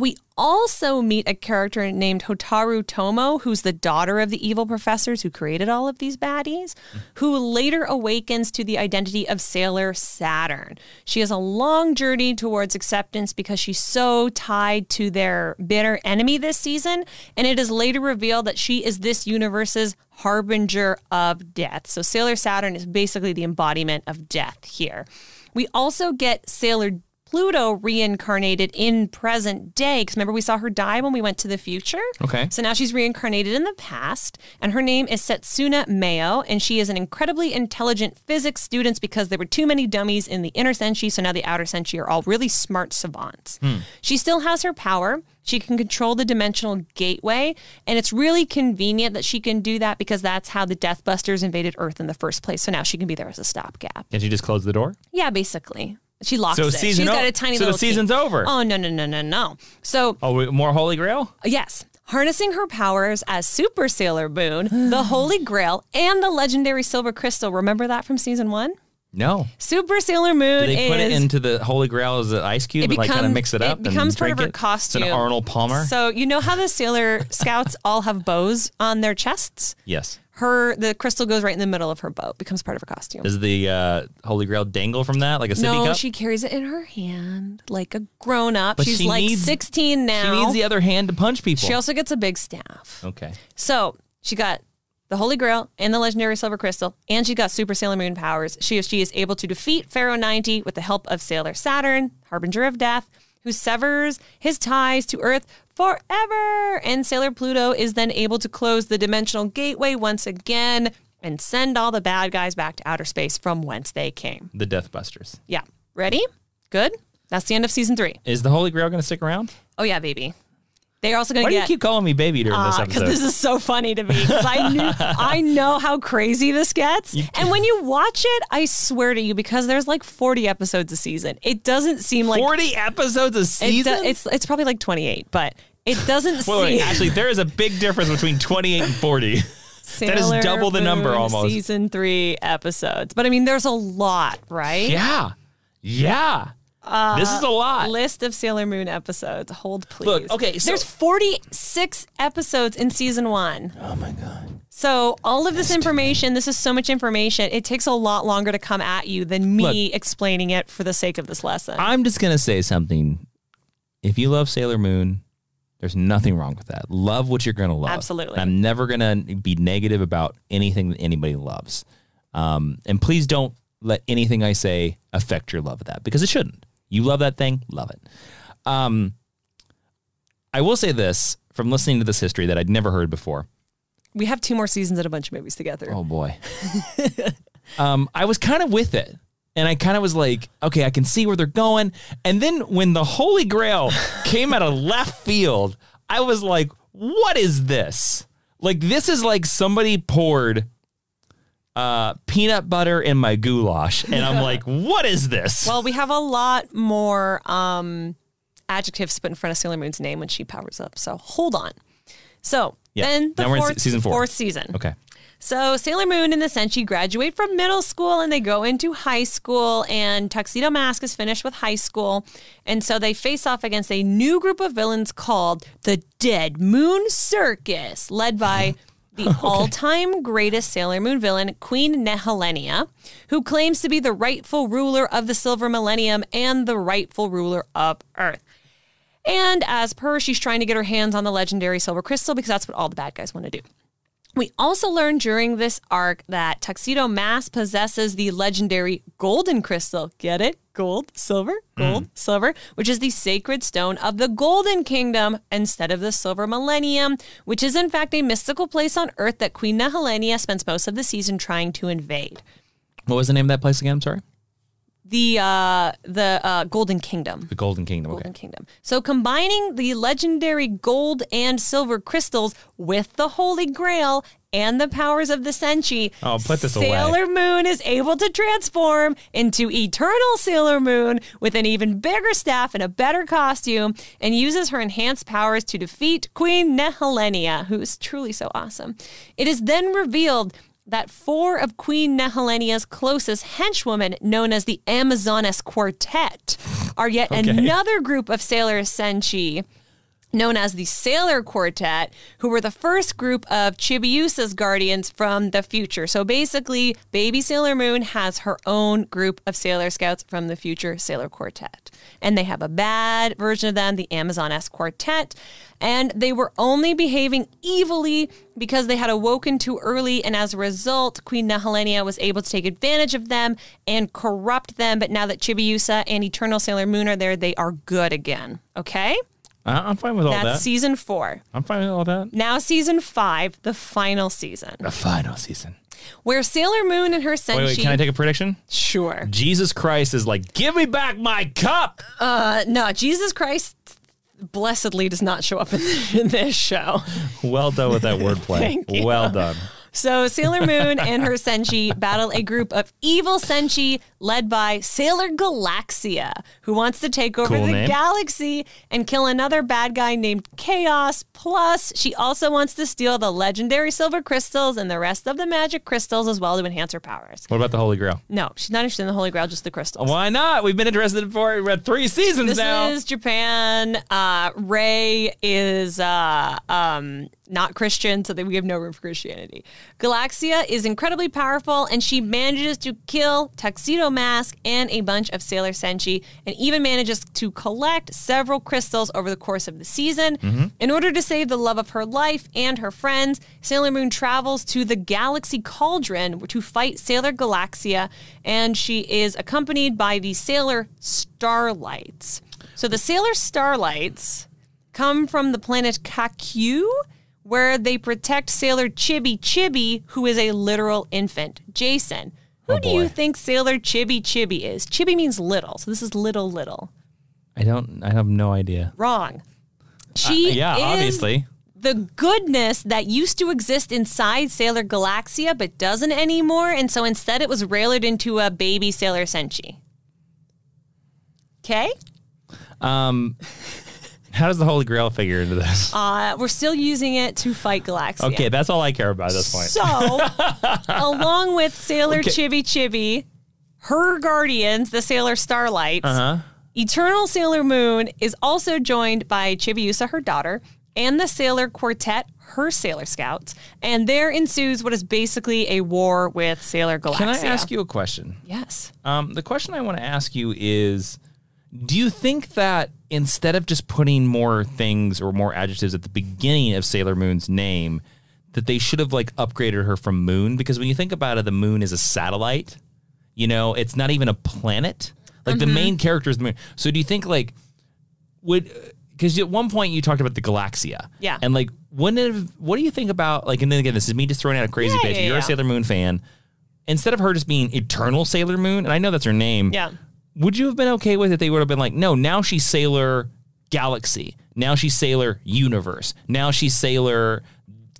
we also meet a character named Hotaru Tomoe, who's the daughter of the evil professors who created all of these baddies, who later awakens to the identity of Sailor Saturn. She has a long journey towards acceptance because she's so tied to their bitter enemy this season, and it is later revealed that she is this universe's harbinger of death. So Sailor Saturn is basically the embodiment of death here. We also get Sailor Pluto reincarnated in present day. Because remember, we saw her die when we went to the future. Okay. So now she's reincarnated in the past, and her name is Setsuna Meioh, and she is an incredibly intelligent physics student because there were too many dummies in the inner senshi, so now the outer senshi are all really smart savants. Hmm. She still has her power. She can control the dimensional gateway, and it's really convenient that she can do that because that's how the Deathbusters invaded Earth in the first place. So now she can be there as a stopgap. Can she just close the door? Yeah, basically. She locks So it. She's got a tiny so the little key. season's over. Oh no no no no no. So Oh, more Holy Grail? yes, harnessing her powers as Super Sailor Moon, the (sighs) Holy Grail, and the legendary Silver Crystal. Remember that from season one? No. Super Sailor Moon Do they is put it into the Holy Grail as an ice cube It and like kind of mix it it up? and becomes part of her it? costume. It's an Arnold Palmer. So you know how the Sailor Scouts (laughs) all have bows on their chests? yes. Her the crystal goes right in the middle of her bow, becomes part of her costume. Does the uh, Holy Grail dangle from that like a sippy no, cup? she carries it in her hand like a grown up. But She's she like needs- 16 now. She needs the other hand to punch people. She also gets a big staff. okay. So she got the Holy Grail and the legendary Silver Crystal, and she got Super Sailor Moon powers. She, or she is able to defeat Pharaoh 90 with the help of Sailor Saturn, Harbinger of Death, who severs his ties to Earth forever. And Sailor Pluto is then able to close the dimensional gateway once again and send all the bad guys back to outer space from whence they came. The Deathbusters. Yeah. Ready? Good. That's the end of season three. Is the Holy Grail going to stick around? Oh, yeah, baby. They're also going Why to do you keep calling me baby during this ah, because episode? Because this is so funny to me. Because I knew, (laughs) I know how crazy this gets, and when you watch it, I swear to you, because there's like 40 episodes a season, it doesn't seem like 40 episodes a it season? do- it's it's probably like 28, but it doesn't wait, seem. wait, actually, there is a big difference between 28 and 40. (laughs) that is double the number almost. Season three episodes, but I mean, there's a lot, right? Yeah. Yeah. This is a lot. List of Sailor Moon episodes. Hold please. Look, okay, so- there's 46 episodes in season one. Oh my God. So all of this information, this is so much information. It takes a lot longer to come at you than me explaining it for the sake of this lesson. I'm just going to say something. If you love Sailor Moon, there's nothing wrong with that. Love what you're going to love. Absolutely. I'm never going to be negative about anything that anybody loves. Um, and please don't let anything I say affect your love of that because it shouldn't. You love that thing, love it. Um, I will say this from listening to this history that I'd never heard before. we have two more seasons and a bunch of movies together. Oh boy. (laughs) um, I was kind of with it. And I kind of was like, okay, I can see where they're going. And then when the Holy Grail (laughs) came out of left field, I was like, what is this? Like, this is like somebody poured uh, peanut butter in my goulash. And I'm like, (laughs) what is this? Well, we have a lot more um, adjectives put in front of Sailor Moon's name when she powers up. So hold on. So Yeah. then the Now we're in fourth, season four. fourth season. okay. So Sailor Moon and the Senshi graduate from middle school and they go into high school and Tuxedo Mask is finished with high school. And so they face off against a new group of villains called the Dead Moon Circus, led by (laughs) the (laughs) all-time greatest Sailor Moon villain, Queen Nehelenia, who claims to be the rightful ruler of the Silver Millennium and the rightful ruler of Earth. And as per, she's trying to get her hands on the legendary silver crystal because that's what all the bad guys want to do. We also learned during this arc that Tuxedo Mask possesses the legendary golden crystal. Get it? Gold, silver, gold, mm. silver, which is the sacred stone of the Golden Kingdom instead of the Silver Millennium, which is in fact a mystical place on Earth that Queen Nehelenia spends most of the season trying to invade. What was the name of that place again? I'm sorry. The uh, the uh, Golden Kingdom. The Golden Kingdom. Okay. Golden Kingdom. So combining the legendary gold and silver crystals with the Holy Grail and the powers of the Senshi, Oh, put this away. Sailor Moon is able to transform into Eternal Sailor Moon with an even bigger staff and a better costume, and uses her enhanced powers to defeat Queen Nehelenia, who is truly so awesome. It is then revealed that four of Queen Nehelenia's closest henchwomen, known as the Amazonas Quartet, are yet another group of Sailor Senshi known as the Sailor Quartet, who were the first group of Chibiusa's guardians from the future. So basically, baby Sailor Moon has her own group of Sailor Scouts from the future Sailor Quartet. And they have a bad version of them, the Amazonas Quartet. And they were only behaving evilly because they had awoken too early. And as a result, Queen Nehelenia was able to take advantage of them and corrupt them. But now that Chibiusa and Eternal Sailor Moon are there, they are good again. Okay? Uh, I'm fine with all that. That's that. season four. I'm fine with all that. Now, season five, the final season, The final season. where Sailor Moon and her Senshi. Wait, wait. Can I take a prediction? sure. Jesus Christ is like, give me back my cup. Uh, no, Jesus Christ blessedly does not show up in, in (laughs) this show. Well done with that wordplay. (laughs) Thank you. well done. So Sailor Moon and her Senshi battle a group of evil Senshi led by Sailor Galaxia, who wants to take over Cool the name. galaxy and kill another bad guy named Chaos. Plus, she also wants to steal the legendary silver crystals and the rest of the magic crystals as well to enhance her powers. What about the Holy Grail? No, she's not interested in the Holy Grail, just the crystals. Why not? We've been interested for we're at three seasons This now. This is Japan. Uh, Ray is uh, um, not Christian, so that we have no room for Christianity. Galaxia is incredibly powerful, and she manages to kill Tuxedo Mask and a bunch of Sailor Senshi, and even manages to collect several crystals over the course of the season. Mm-hmm. In order to save the love of her life and her friends, Sailor Moon travels to the Galaxy Cauldron to fight Sailor Galaxia, and she is accompanied by the Sailor Starlights. So the Sailor Starlights come from the planet Kakyu, where they protect Sailor Chibi Chibi, who is a literal infant. Jason, who Oh, do you think Sailor Chibi Chibi is? Chibi means little, so this is little little. I don't. I have no idea. Wrong. She Uh, yeah, is obviously. the goodness that used to exist inside Sailor Galaxia but doesn't anymore, and so instead it was railored into a baby Sailor Senshi. Okay? Um, how does the Holy Grail figure into this? Uh, we're still using it to fight Galaxia. Okay, that's all I care about at this point. So, (laughs) along with Sailor Okay. Chibi Chibi, her guardians, the Sailor Starlights, Uh-huh. Eternal Sailor Moon is also joined by Chibiusa, her daughter, and the Sailor Quartet, her Sailor Scouts, and there ensues what is basically a war with Sailor Galaxia. Can I ask you a question? Yes. Um, the question I want to ask you is Do you think that instead of just putting more things or more adjectives at the beginning of Sailor Moon's name, that they should have like upgraded her from Moon? Because when you think about it, the moon is a satellite. You know, it's not even a planet. Like the mm-hmm. main character is the moon. So do you think like would because at one point you talked about the Galaxia. Yeah. And like wouldn't have, what do you think about like and then again this is me just throwing out a crazy Yeah, pitch. yeah, You're yeah. a Sailor Moon fan. Instead of her just being Eternal Sailor Moon, and I know that's her name. Yeah. Would you have been okay with it? They would have been like, no, now she's Sailor Galaxy. Now she's Sailor Universe. Now she's Sailor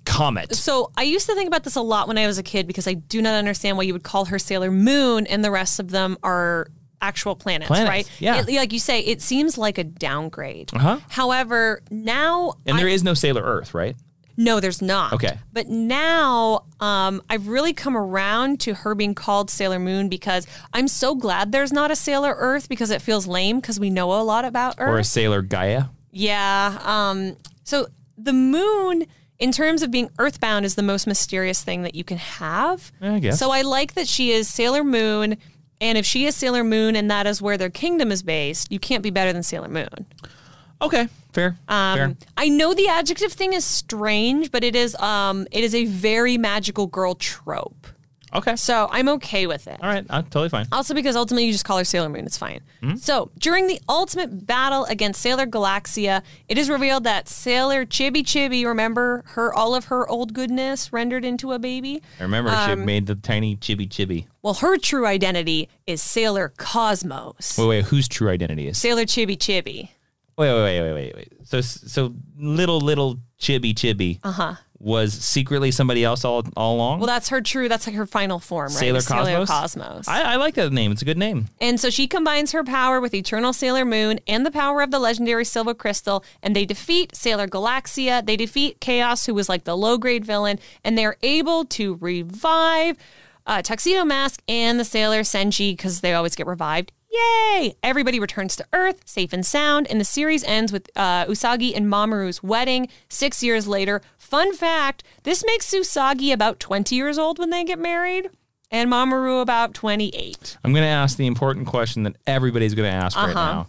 Comet. So I used to think about this a lot when I was a kid because I do not understand why you would call her Sailor Moon and the rest of them are actual planets, Planets, right? yeah. It- like you say, it seems like a downgrade. Uh-huh. However, now And I- there is no Sailor Earth, right? No, there's not. Okay. But now um, I've really come around to her being called Sailor Moon because I'm so glad there's not a Sailor Earth because it feels lame because we know a lot about Earth. Or a Sailor Gaia. yeah. Um, so the moon in terms of being earthbound, is the most mysterious thing that you can have. I guess. So I like that she is Sailor Moon. And if she is Sailor Moon and that is where their kingdom is based, you can't be better than Sailor Moon. Okay, fair. fair. Um, I know the adjective thing is strange, but it is um it is a very magical girl trope. Okay. So I'm okay with it. All right, uh, totally fine. Also, because ultimately you just call her Sailor Moon, it's fine. So, during the ultimate battle against Sailor Galaxia, it is revealed that Sailor Chibi Chibi, remember her, all of her old goodness rendered into a baby? I remember she made the tiny chibi chibi. Well, her true identity is Sailor Cosmos. Wait, wait, whose true identity is? Sailor Chibi Chibi. Wait, wait, wait, wait, wait, wait. So, so little, little chibi chibi Uh-huh. was secretly somebody else all, all along? Well, that's her true, that's like her final form, right? Sailor Sailor Cosmos? Cosmos. I, I like that name. It's a good name. And so she combines her power with Eternal Sailor Moon and the power of the legendary Silver Crystal, and they defeat Sailor Galaxia. They defeat Chaos, who was like the low grade villain, and they're able to revive uh, Tuxedo Mask and the Sailor Senshi because they always get revived. Yay! Everybody returns to Earth, safe and sound, and the series ends with uh, Usagi and Mamoru's wedding six years later. Fun fact this makes Usagi about 20 years old when they get married, and Mamoru about 28. I'm going to ask the important question that everybody's going to ask right Uh-huh. now.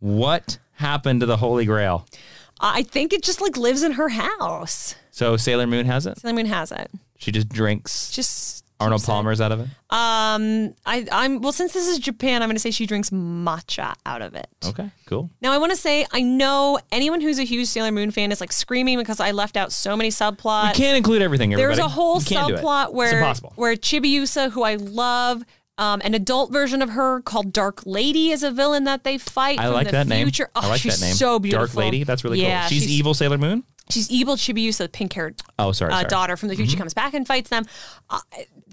What happened to the Holy Grail? I think it just like lives in her house. So Sailor Moon has it. Sailor Moon has it. She just drinks Just Arnold. Palmer's out of it. Um, I, I'm well. Since this is Japan, I'm going to say she drinks matcha out of it. Okay, cool. Now, I want to say I know anyone who's a huge Sailor Moon fan is like screaming because I left out so many subplots. You can't include everything. Everybody. There's a whole You can't do it. subplot where where Chibiusa, who I love, um, an adult version of her called Dark Lady is a villain that they fight. I from like the that name. future. Oh, I like she's that name. So beautiful. Dark Lady. That's really yeah, cool. She's, evil Sailor Moon. She's evil Chibiusa, the pink-haired Oh, sorry. uh, sorry. daughter from the future comes back and fights them. Uh,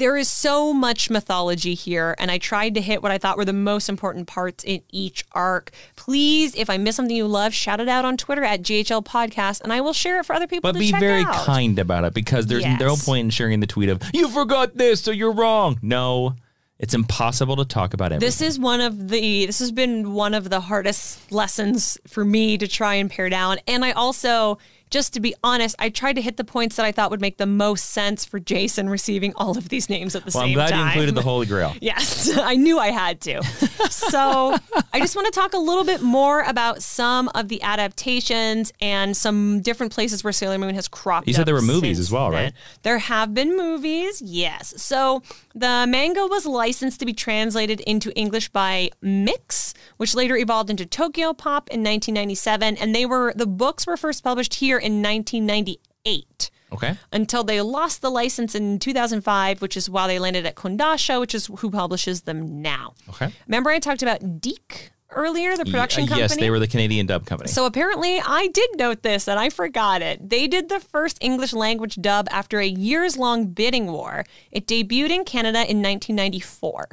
there is so much mythology here, and I tried to hit what I thought were the most important parts in each arc. Please, if I miss something you love, shout it out on Twitter at GHL Podcast, and I will share it for other people But be very out. kind about it because there's no point in sharing the tweet of "you forgot this, so you're wrong." No, it's impossible to talk about everything. This is one of the. This has been one of the hardest lessons for me to try and pare down, and I also. Just to be honest, I tried to hit the points that I thought would make the most sense for Jason receiving all of these names at the same time. I'm glad time. you included the Holy Grail. (laughs) Yes, (laughs) I knew I had to. so I just want to talk a little bit more about some of the adaptations and some different places where Sailor Moon has cropped You said there were movies as well, then. right? There have been movies, yes. So the manga was licensed to be translated into English by Mixx, which later evolved into Tokyopop in 1997, and they were the books were first published here in 1998 Okay. until they lost the license in 2005, which is why they landed at Kodansha, which is who publishes them now. Okay. Remember, I talked about DiC earlier, the production Uh, company? Yes, they were the Canadian dub company. So apparently, I did note this and I forgot it. They did the first English language dub after a years long bidding war. It debuted in Canada in 1994.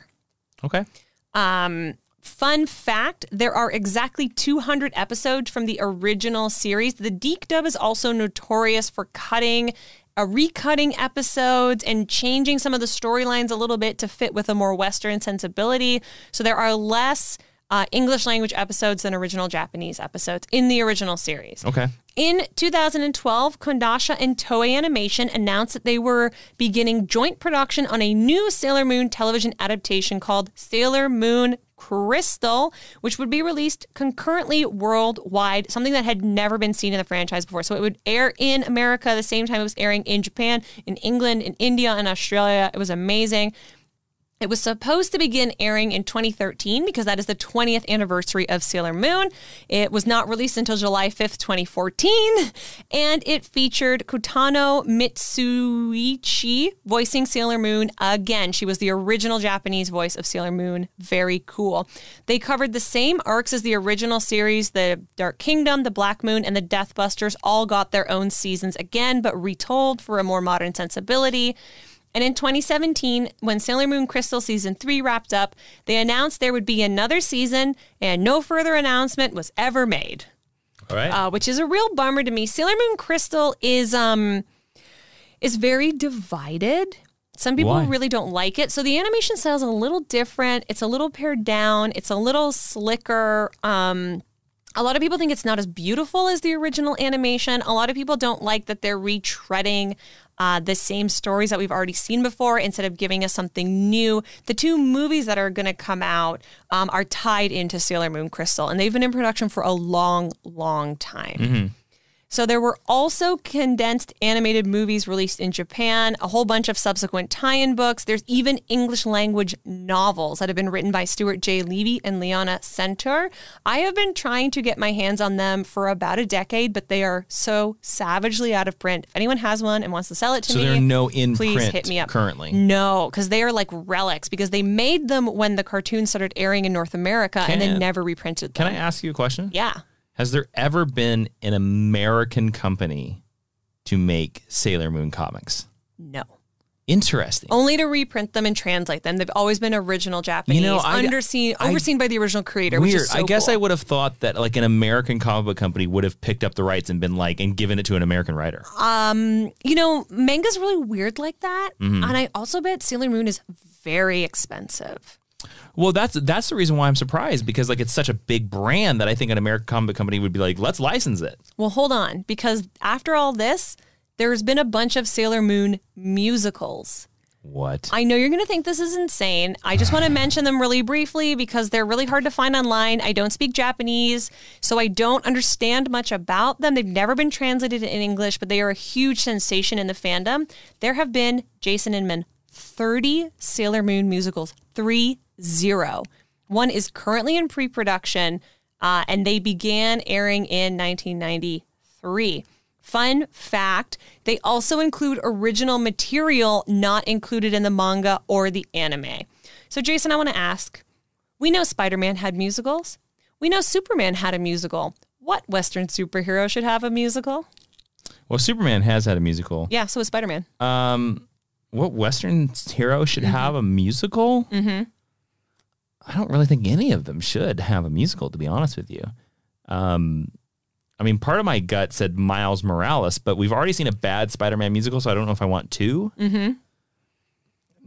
okay. Um, fun fact there are exactly 200 episodes from the original series. The DiC dub is also notorious for cutting. Uh, recutting episodes and changing some of the storylines a little bit to fit with a more Western sensibility. So there are less uh, English language episodes than original Japanese episodes in the original series. Okay. In 2012, Kodansha and Toei Animation announced that they were beginning joint production on a new Sailor Moon television adaptation called Sailor Moon Crystal, which would be released concurrently worldwide, something that had never been seen in the franchise before. So it would air in America the same time it was airing in Japan, in England, in India, and Australia. It was amazing. It was supposed to begin airing in 2013 because that is the 20th anniversary of Sailor Moon. It was not released until July 5th, 2014, and it featured Kotono Mitsuishi voicing Sailor Moon again. She was the original Japanese voice of Sailor Moon. Very cool. They covered the same arcs as the original series. The Dark Kingdom, the Black Moon, and the Deathbusters all got their own seasons again, but retold for a more modern sensibility. And in 2017, when Sailor Moon Crystal Season 3 wrapped up, they announced there would be another season, and no further announcement was ever made, All right. uh, which is a real bummer to me. Sailor Moon Crystal is um is very divided. Some people Why? really don't like it. So the animation style is a little different. It's a little pared down. It's a little slicker. Um, A lot of people think it's not as beautiful as the original animation. A lot of people don't like that they're retreading uh, the same stories that we've already seen before instead of giving us something new. The two movies that are going to come out um, are tied into Sailor Moon Crystal, and they've been in production for a long, long time. So there were also condensed animated movies released in Japan, a whole bunch of subsequent tie-in books. There's even English language novels that have been written by Stuart J. Levy and Lianne Sentar. I have been trying to get my hands on them for about a decade, but they are so savagely out of print. If anyone has one and wants to sell it to So me, there are no in please print hit me up currently. No, because they are like relics because they made them when the cartoons started airing in North America and Can- then never reprinted them. Can I ask you a question? Yeah. Has there ever been an American company to make Sailor Moon comics? No. Interesting. only to reprint them and translate them. They've always been original Japanese, you know, I- underseen, I- overseen by the original creator. Which Weird. is so I guess cool. I would have thought that like an American comic book company would have picked up the rights and been like and given it to an American writer. Um, You know, manga's really weird like that, Mm-hmm. and I also bet Sailor Moon is very expensive. Well, that's that's the reason why I'm surprised because like it's such a big brand that I think an American comic company would be like, let's license it. Well, hold on, because after all this, there's been a bunch of Sailor Moon musicals. What? I know you're going to think this is insane. I just want to (sighs) mention them really briefly because they're really hard to find online. I don't speak Japanese, so I don't understand much about them. They've never been translated in English, but they are a huge sensation in the fandom. There have been, Jason Inman, 30 Sailor Moon musicals, three zero. One is currently in pre production, uh, and they began airing in 1993. Fun fact they also include original material not included in the manga or the anime. So, Jason, I want to ask we know Spider Man had musicals, we know Superman had a musical. What Western superhero should have a musical? Well, Superman has had a musical. Yeah, so is Spider Man. Um, what Western hero should have a musical? Mm-hmm. I don't really think any of them should have a musical, to be honest with you. Um, I mean, part of my gut said Miles Morales, but we've already seen a bad Spider-Man musical, so I don't know if I want 2 Mm-hmm.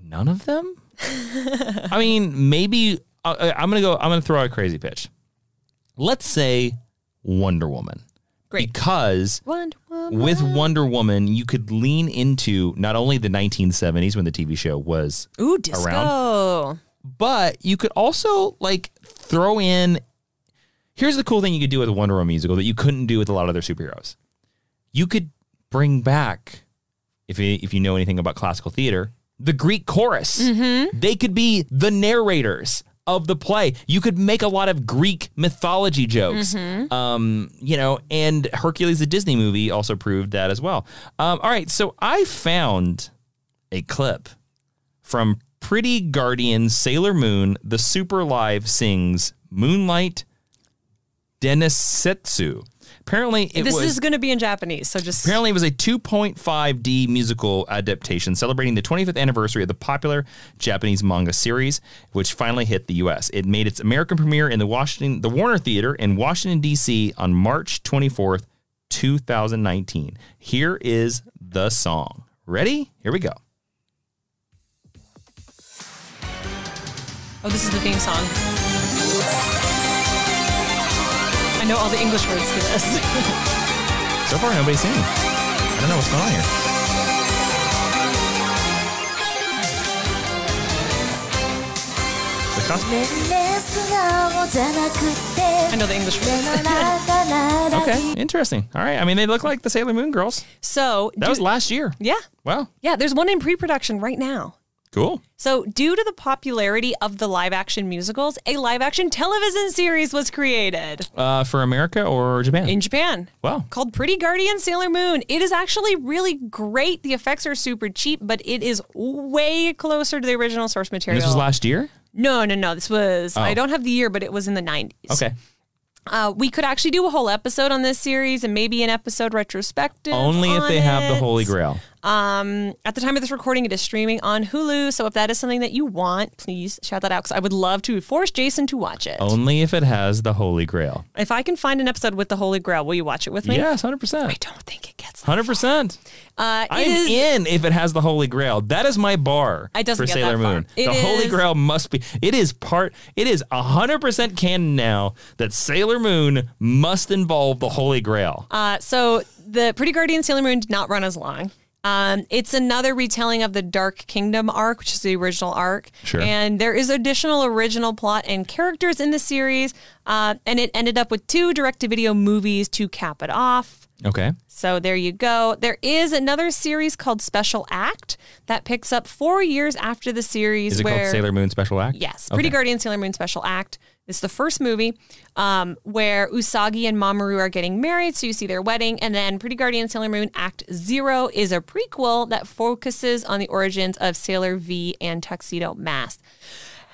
None of them. I mean, maybe uh, I'm gonna go. I'm gonna throw out a crazy pitch. Let's say Wonder Woman, Great. because Wonder Woman. with Wonder Woman, you could lean into not only the 1970s when the TV show was, Ooh, disco. But you could also like throw in. Here's the cool thing you could do with a Wonder Woman musical that you couldn't do with a lot of other superheroes. You could bring back, if you, if you know anything about classical theater, the Greek chorus. They could be the narrators of the play. You could make a lot of Greek mythology jokes. Um, you know, and Hercules, the Disney movie, also proved that as well. Um, all right, so I found a clip from Pretty Guardian Sailor Moon. The Super Live sings Moonlight Densetsu. Apparently, it This was is going to be in Japanese, so just Apparently, it was a 2.5D musical adaptation celebrating the 25th anniversary of the popular Japanese manga series, which finally hit the U.S. It made its American premiere in the Washington, the Warner Theater in Washington D.C. on March 24th, 2019. Here is the song. Ready? Here we go. Oh, this is the theme song. I know all the English words to this. (laughs) so far, nobody's singing. I don't know what's going on here. I know the English words. (laughs) okay, interesting. All right. I mean, they look like the Sailor Moon girls. So that was last year. Yeah. Wow. Yeah, there's one in pre-production right now. Cool. So, due to the popularity of the live-action musicals, a live-action television series was created Uh, for America or Japan? in Japan. wow. called Pretty Guardian Sailor Moon. It is actually really great. The effects are super cheap, but it is way closer to the original source And material. this was last year? no, no, no. This was, I don't have the year, but it was in the 90s. Okay. Uh, we could actually do a whole episode on this series and maybe an episode retrospective. Only if they have the. Holy Grail. Um, at the time of this recording, it is streaming on Hulu. So if that is something that you want, please shout that out because I would love to force Jason to watch it. Only if it has the Holy Grail. If I can find an episode with the Holy Grail, will you watch it with me? Yes, 100%. I don't think it gets. Hundred percent. Uh, I'm is- in if it has the Holy Grail. That is my bar for get Sailor. Moon. The Holy Grail must be. It is part. It is hundred percent canon now that Sailor Moon must involve the Holy Grail. Uh, so the Pretty Guardian Sailor Moon did not run as long. Um, it's another retelling of the Dark Kingdom arc, which is the original arc. Sure. And there is additional original plot and characters in the series. Uh, and it ended up with two direct-to-video movies to cap it off. Okay. So there you go. There is another series called Special Act that picks up four years after the series. Is it where, called Sailor Moon Special Act? Yes, Pretty Okay. Guardian Sailor Moon Special Act. It's the first movie um, where Usagi and Mamoru are getting married, so you see their wedding. And then Pretty Guardian Sailor Moon Act Zero is a prequel that focuses on the origins of Sailor V and Tuxedo Mask.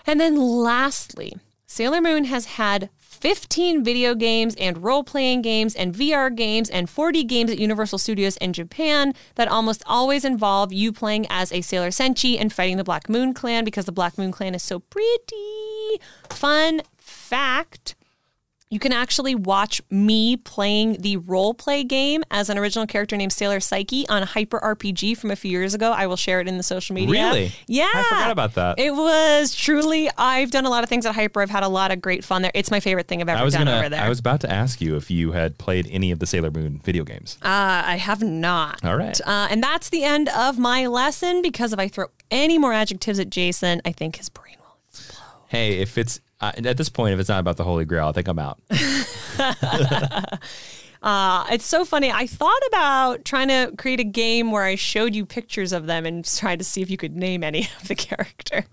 And then lastly, Sailor Moon has had 15 video games and role playing games and VR games and 40 games at Universal Studios in Japan that almost always involve you playing as a Sailor Senshi and fighting the Black Moon Clan because the Black Moon Clan is so pretty. Fun fact. You can actually watch me playing the role play game as an original character named Sailor Psyche on Hyper RPG from a few years ago. I will share it in the social media. Really? Yeah. I forgot about that. It was truly, I've done a lot of things at Hyper. I've had a lot of great fun there. It's my favorite thing I've ever I was done gonna. over there. I was about to ask you if you had played any of the Sailor Moon video games. uh, I have not. All right. Uh, and that's the end of my lesson because if I throw any more adjectives at Jason, I think his brain will. Explode. Hey, if it's uh, at this point, if it's not about the Holy Grail, I think I'm out. (laughs) (laughs) Uh, it's so funny. I thought about trying to create a game where I showed you pictures of them and (laughs) tried to see if you could name any of the characters.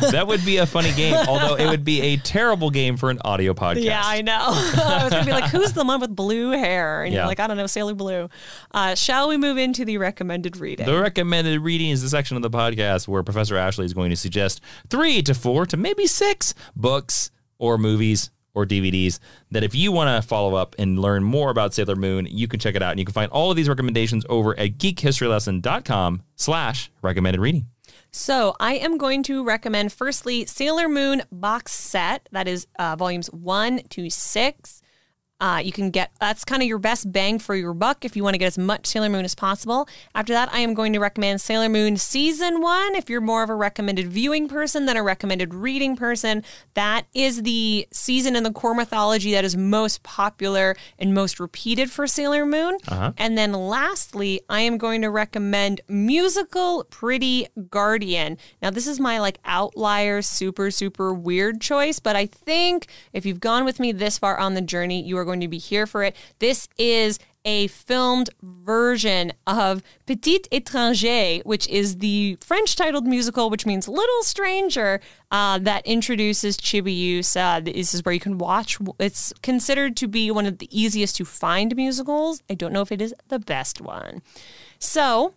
That would be a funny game, although it would be a terrible game for an audio podcast. Yeah, I know. (laughs) I was gonna be like, "Who's the one with blue hair?" And Yeah. you're like, "I don't know, Sailor Blue." Uh, shall we move into the recommended reading? The recommended reading is the section of the podcast where Professor Ashley is going to suggest three to four to maybe six books or movies or DVDs that if you want to follow up and learn more about Sailor Moon, you can check it out. And you can find all of these recommendations over at geekhistorylesson.com slash recommended reading. So I am going to recommend firstly Sailor Moon box set. That is uh, volumes one to six. Uh, you can get that's kind of your best bang for your buck if you want to get as much Sailor Moon as possible. After that, I am going to recommend Sailor Moon season one. If you're more of a recommended viewing person than a recommended reading person, that is the season in the core mythology that is most popular and most repeated for Sailor Moon. And then lastly, I am going to recommend musical Pretty Guardian. Now, this is my like outlier, super, super weird choice, but I think if you've gone with me this far on the journey, you are going to be here for it. This is a filmed version of Petit Étranger, which is the French titled musical, which means Little Stranger, uh, that introduces Chibiusa. Uh, this is where you can watch. It's considered to be one of the easiest to find musicals. I don't know if it is the best one. So,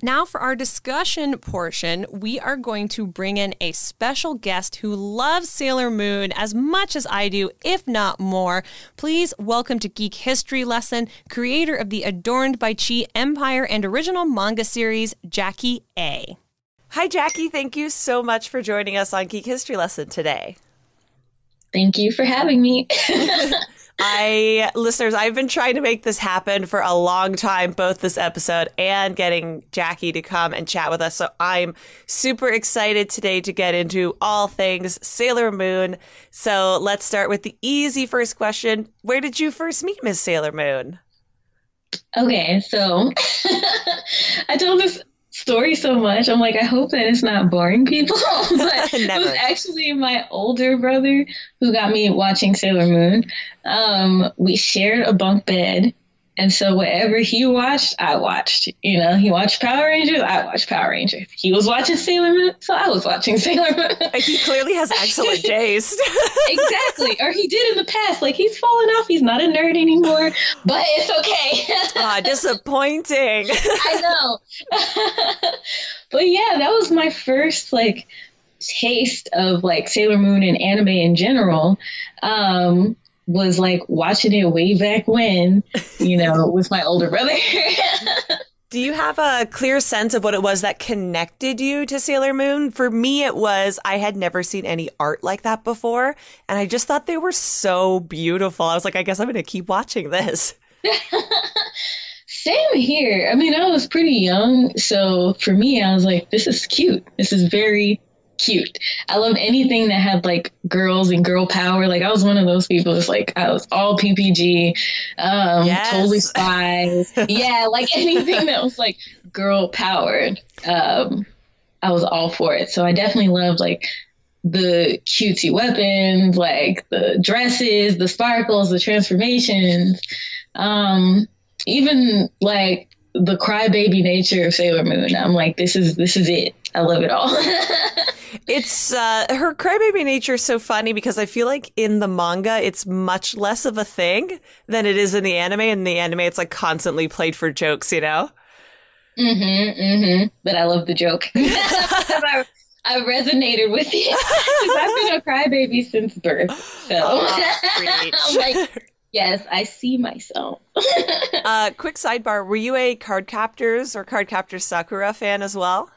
now, for our discussion portion, we are going to bring in a special guest who loves Sailor Moon as much as I do, if not more. Please welcome to Geek History Lesson, creator of the Adorned by Chi Empire and original manga series, Jacque Aye. Hi, Jacque. Thank you so much for joining us on Geek History Lesson today. Thank you for having me. (laughs) I, listeners, I've been trying to make this happen for a long time, both this episode and getting Jacque to come and chat with us. So I'm super excited today to get into all things Sailor Moon. So let's start with the easy first question. Where did you first meet Miss Sailor Moon? okay, so (laughs) I told this story so much. I'm like, I hope that it's not boring people. (laughs) but (laughs) it was actually my older brother who got me watching Sailor Moon. Um, we shared a bunk bed. And so whatever he watched, I watched. You know, he watched Power Rangers, I watched Power Rangers. He was watching Sailor Moon, so I was watching (laughs) Sailor Moon. He clearly has excellent (laughs) taste. exactly. Or he did in the past. Like he's fallen off. He's not a nerd anymore. But it's okay. (laughs) Ah, disappointing. I know. but yeah, that was my first like taste of like Sailor Moon and anime in general. Um was like watching it way back when, you know, (laughs) with my older brother. Do you have a clear sense of what it was that connected you to Sailor Moon? For me, it was I had never seen any art like that before, and I just thought they were so beautiful. I was like, I guess I'm going to keep watching this. (laughs) Same here. I mean, I was pretty young, so for me, I was like, this is cute. This is very cute. I loved anything that had like girls and girl power. Like I was one of those people. It's like I was all PPG, um, Yes. totally (laughs) spies. yeah, like anything that was like girl powered. Um, I was all for it. So I definitely loved like the cutesy weapons, like the dresses, the sparkles, the transformations. Um, even like the crybaby nature of Sailor Moon. I'm like, this is this is it. I love it all. (laughs) It's uh, her crybaby nature is so funny because I feel like in the manga it's much less of a thing than it is in the anime. In the anime, it's like constantly played for jokes, you know. Mm-hmm, mm-hmm. But I love the joke. (laughs) (laughs) I, I resonated with you because I've been a crybaby since birth. So preach. I'm like, yes, I see myself. (laughs) Uh, quick sidebar: Were you a Card Captors or Card Captors Sakura fan as well?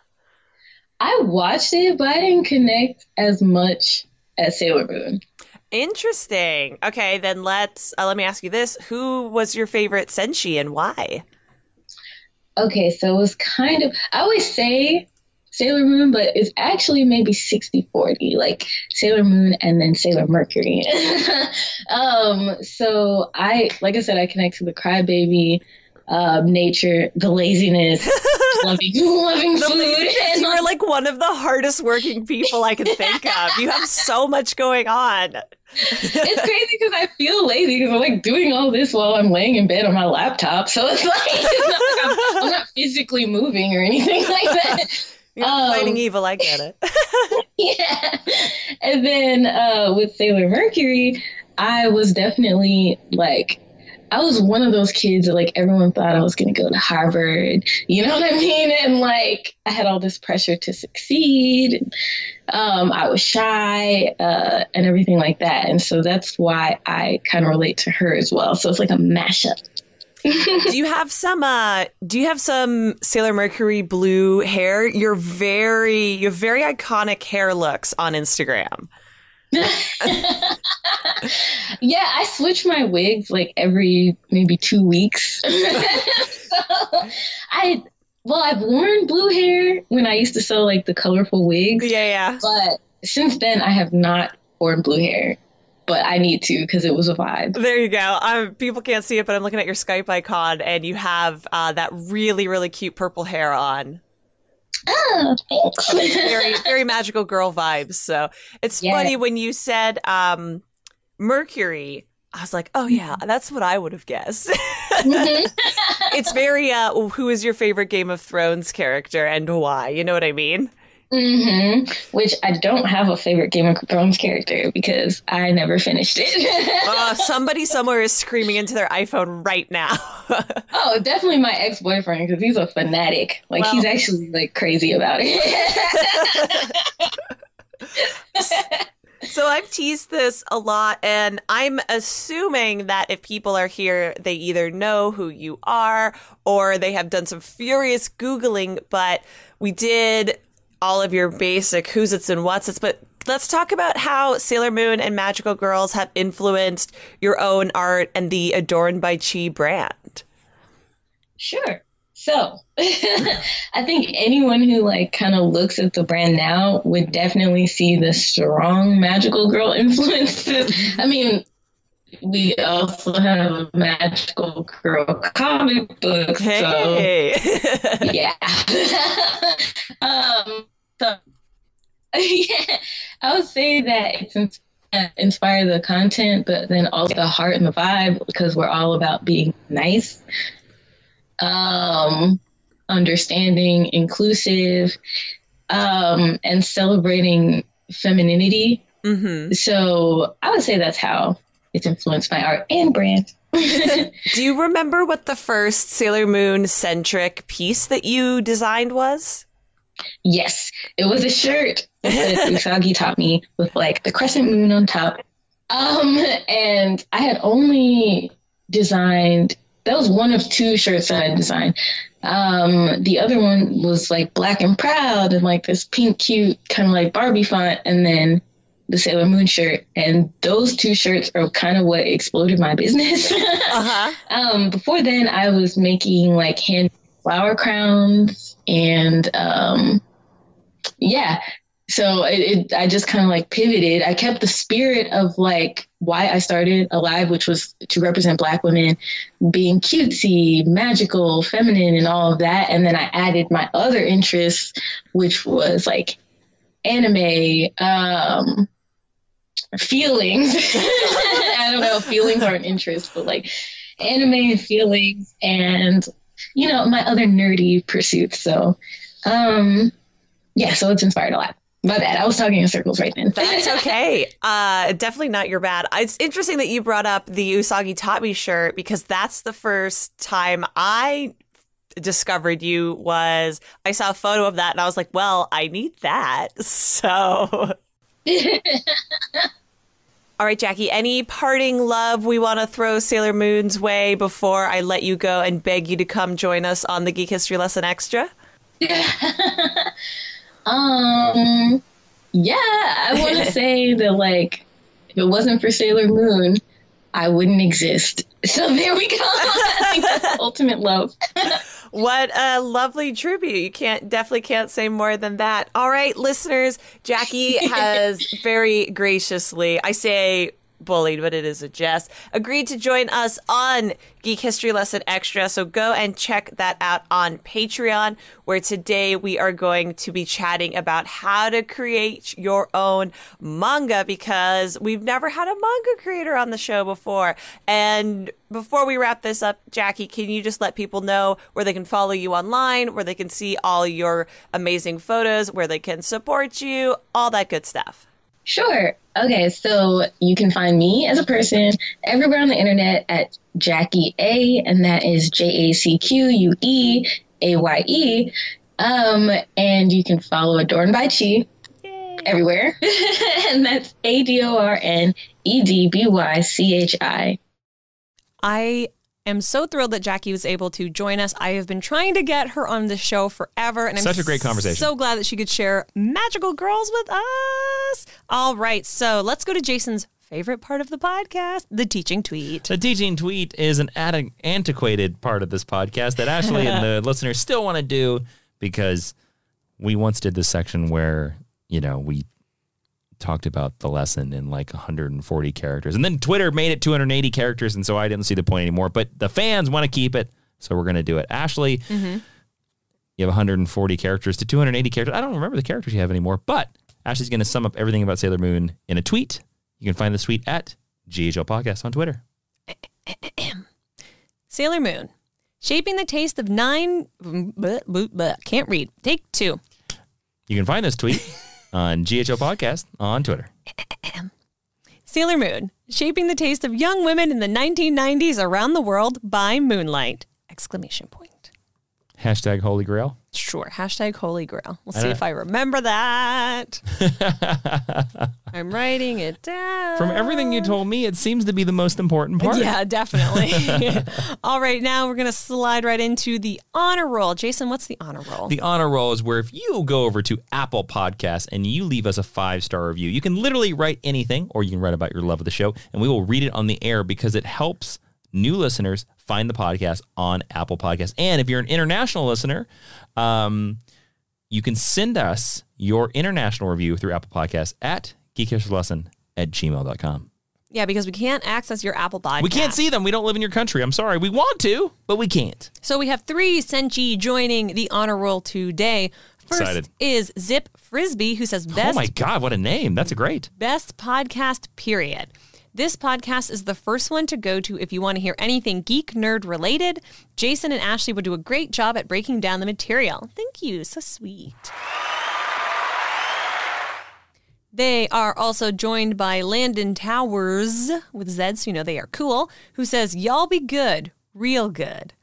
I watched it, but I didn't connect as much as Sailor Moon. Interesting. Okay, then let's uh, let me ask you this: Who was your favorite Senshi and why? Okay, so it was kind of, I always say Sailor Moon, but it's actually maybe 60 40, like Sailor Moon and then Sailor Mercury. (laughs) um, so I, like I said, I connect to the crybaby um, nature, the laziness, (laughs) loving, loving The food. you are like one of the hardest working people I can think of. You have so much going on. it's (laughs) crazy because I feel lazy because I'm like doing all this while I'm laying in bed on my laptop. So it's like, it's not like I'm, I'm not physically moving or anything like that. You're Um, fighting evil. I get it. (laughs) (laughs) yeah. And then uh, with Sailor Mercury, I was definitely like, I was one of those kids that like everyone thought I was going to go to Harvard. You know what I mean? And like I had all this pressure to succeed. Um, I was shy uh, and everything like that. And so that's why I kind of relate to her as well. So it's like a mashup. Do you have some uh do you have some Sailor Mercury blue hair? You're very you have very iconic hair looks on Instagram. (laughs) Yeah, I switch my wigs like every maybe two weeks. (laughs) so I well, I've worn blue hair when I used to sell like the colorful wigs, Yeah, yeah. but since then I have not worn blue hair. But I need to because it was a vibe. There you go. Um, people can't see it, but I'm looking at your Skype icon, and you have uh, that really, really cute purple hair on. Oh, thanks. Very, (laughs) very magical girl vibes. So it's Yeah. funny when you said um, Mercury. I was like, oh yeah, that's what I would have guessed. (laughs) (laughs) it's very. Uh, who is your favorite Game of Thrones character and why? You know what I mean? Hmm Which I don't have a favorite Game of Thrones character because I never finished it. (laughs) Uh, somebody somewhere is screaming into their iPhone right now. (laughs) oh, definitely my ex boyfriend because he's a fanatic. Like he's actually like crazy about it. (laughs) So I've teased this a lot, and I'm assuming that if people are here, they either know who you are or they have done some furious Googling, but we did all of your basic who's it's and what's it's. But let's talk about how Sailor Moon and Magical Girls have influenced your own art and the Adorned by Chi brand. Sure. So, (laughs) I think anyone who like kind of looks at the brand now would definitely see the strong magical girl (laughs) influences. I mean, we also have a magical girl comic book, so (laughs) yeah. um, so (laughs) yeah, I would say that it's ins- inspire the content, but then also the heart and the vibe because we're all about being nice, um, understanding, inclusive, um, and celebrating femininity. hmm So I would say that's how it's influenced my art and brand. (laughs) Do you remember what the first Sailor Moon centric piece that you designed was? Yes, it was a shirt that Usagi taught me with like the crescent moon on top. Um, and I had only designed that was one of two shirts that I designed. Um, the other one was like black and proud and like this pink, cute kind of like Barbie font, and then the Sailor Moon shirt. And those two shirts are kind of what exploded my business. (laughs) Uh-huh. um, before then, I was making like hand flower crowns and um, yeah. So it, it, I just kind of like pivoted. I kept the spirit of like why I started Alive, which was to represent Black women being cutesy, magical, feminine, and all of that. And then I added my other interests, which was like anime, um, feelings. (laughs) I don't know, feelings aren't interests, but like anime and feelings and you know, my other nerdy pursuits. So um yeah, so it's inspired a lot. My bad. I was talking in circles right then. That's (laughs) okay. Uh, definitely not your bad. It's interesting that you brought up the Usagi Taught Me shirt because that's the first time I discovered you was I saw a photo of that and I was like, well, I need that. (laughs) So (laughs) All right, Jacque, any parting love we want to throw Sailor Moon's way before I let you go and beg you to come join us on the Geek History Lesson Extra? (laughs) Um, yeah, I want to (laughs) say that like if it wasn't for Sailor Moon, I wouldn't exist. (laughs) So there we go. I think that's ultimate love. What a lovely tribute. You can't definitely can't say more than that. All right, listeners, Jacque (laughs) has very graciously, I say bullied, but it is a jest, agreed to join us on Geek History Lesson Extra. So go and check that out on Patreon, where today we are going to be chatting about how to create your own manga because we've never had a manga creator on the show before. And before we wrap this up, Jacque, can you just let people know where they can follow you online, where they can see all your amazing photos, where they can support you, all that good stuff? Sure. Okay, so you can find me as a person everywhere on the internet at Jacque Aye, and that is J A C Q U E A Y E. Um, and you can follow Adorned by Chi everywhere, (laughs) and that's A D O R N E D B Y C H I. I am so thrilled that Jacque was able to join us. I have been trying to get her on the show forever, and I'm Such a great conversation. So glad that she could share magical girls with us. All right, so let's go to Jason's favorite part of the podcast, the teaching tweet. The teaching tweet is an ad- antiquated part of this podcast that Ashley and the (laughs) listeners still want to do because we once did this section where, you know, we talked about the lesson in like 140 characters. And then Twitter made it 280 characters. And so I didn't see the point anymore. But the fans want to keep it. So we're going to do it. Ashley, mm-hmm. you have 140 characters to 280 characters. I don't remember the characters you have anymore. But Ashley's going to sum up everything about Sailor Moon in a tweet. You can find the tweet at GHL Podcast on Twitter. (clears throat) Sailor Moon, shaping the taste of nine. Mm, bleh, bleh, bleh, can't read. Take two. You can find this tweet (laughs) on GHO Podcast on Twitter. Sailor Moon, shaping the taste of young women in the 1990s around the world by moonlight! Exclamation point. Hashtag Holy Grail. Sure. Hashtag Holy Grail. We'll see if I remember that. (laughs) I'm writing it down. From everything you told me, it seems to be the most important part. Yeah, definitely. (laughs) (laughs) All right, now we're going to slide right into the honor roll. Jason, what's the honor roll? The honor roll is where if you go over to Apple Podcasts and you leave us a five star review, you can literally write anything or you can write about your love of the show and we will read it on the air because it helps new listeners find the podcast on Apple Podcasts. And if you're an international listener, um, you can send us your international review through Apple Podcasts at geekhistorylesson at gmail.com. yeah, because we can't access your Apple podcast. We can't see them. We don't live in your country. I'm sorry. We want to, but we can't. So we have three Senshi joining the honor roll today. First Excited. is Zip Frisbee, who says oh my God, what a name. That's a great. best podcast, period. This podcast is the first one to go to if you want to hear anything geek nerd related. Jason and Ashley would do a great job at breaking down the material. Thank you. So sweet. They are also joined by Landon Towers with Z, so you know they are cool, who says, Y'all be good, real good.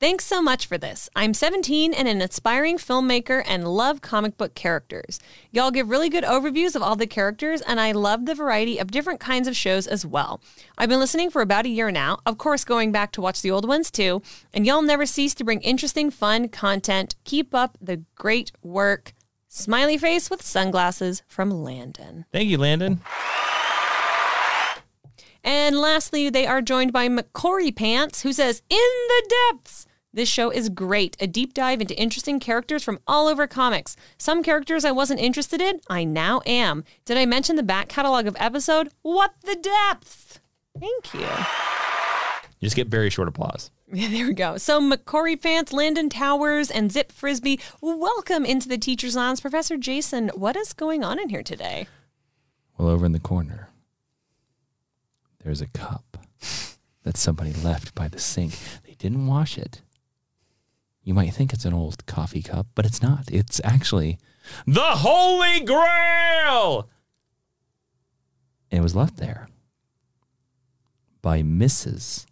Thanks so much for this. I'm 17 and an aspiring filmmaker and love comic book characters. Y'all give really good overviews of all the characters, and I love the variety of different kinds of shows as well. I've been listening for about a year now, of course, going back to watch the old ones too, and y'all never cease to bring interesting, fun content. Keep up the great work. Smiley face with sunglasses from Landon. Thank you, Landon. And lastly, they are joined by McCory Pants, who says, In the depths! This show is great, a deep dive into interesting characters from all over comics. Some characters I wasn't interested in, I now am. Did I mention the back catalog of episode? What the depth? Thank you. You just get very short applause. (laughs) Yeah, there we go. So, McCory Pants, Landon Towers, and Zip Frisbee, welcome into the Teacher's Lounge. Professor Jason, what is going on in here today? Well, over in the corner, there's a cup that somebody left by the sink. They didn't wash it. You might think it's an old coffee cup, but it's not. It's actually the Holy Grail! And it was left there by Mrs.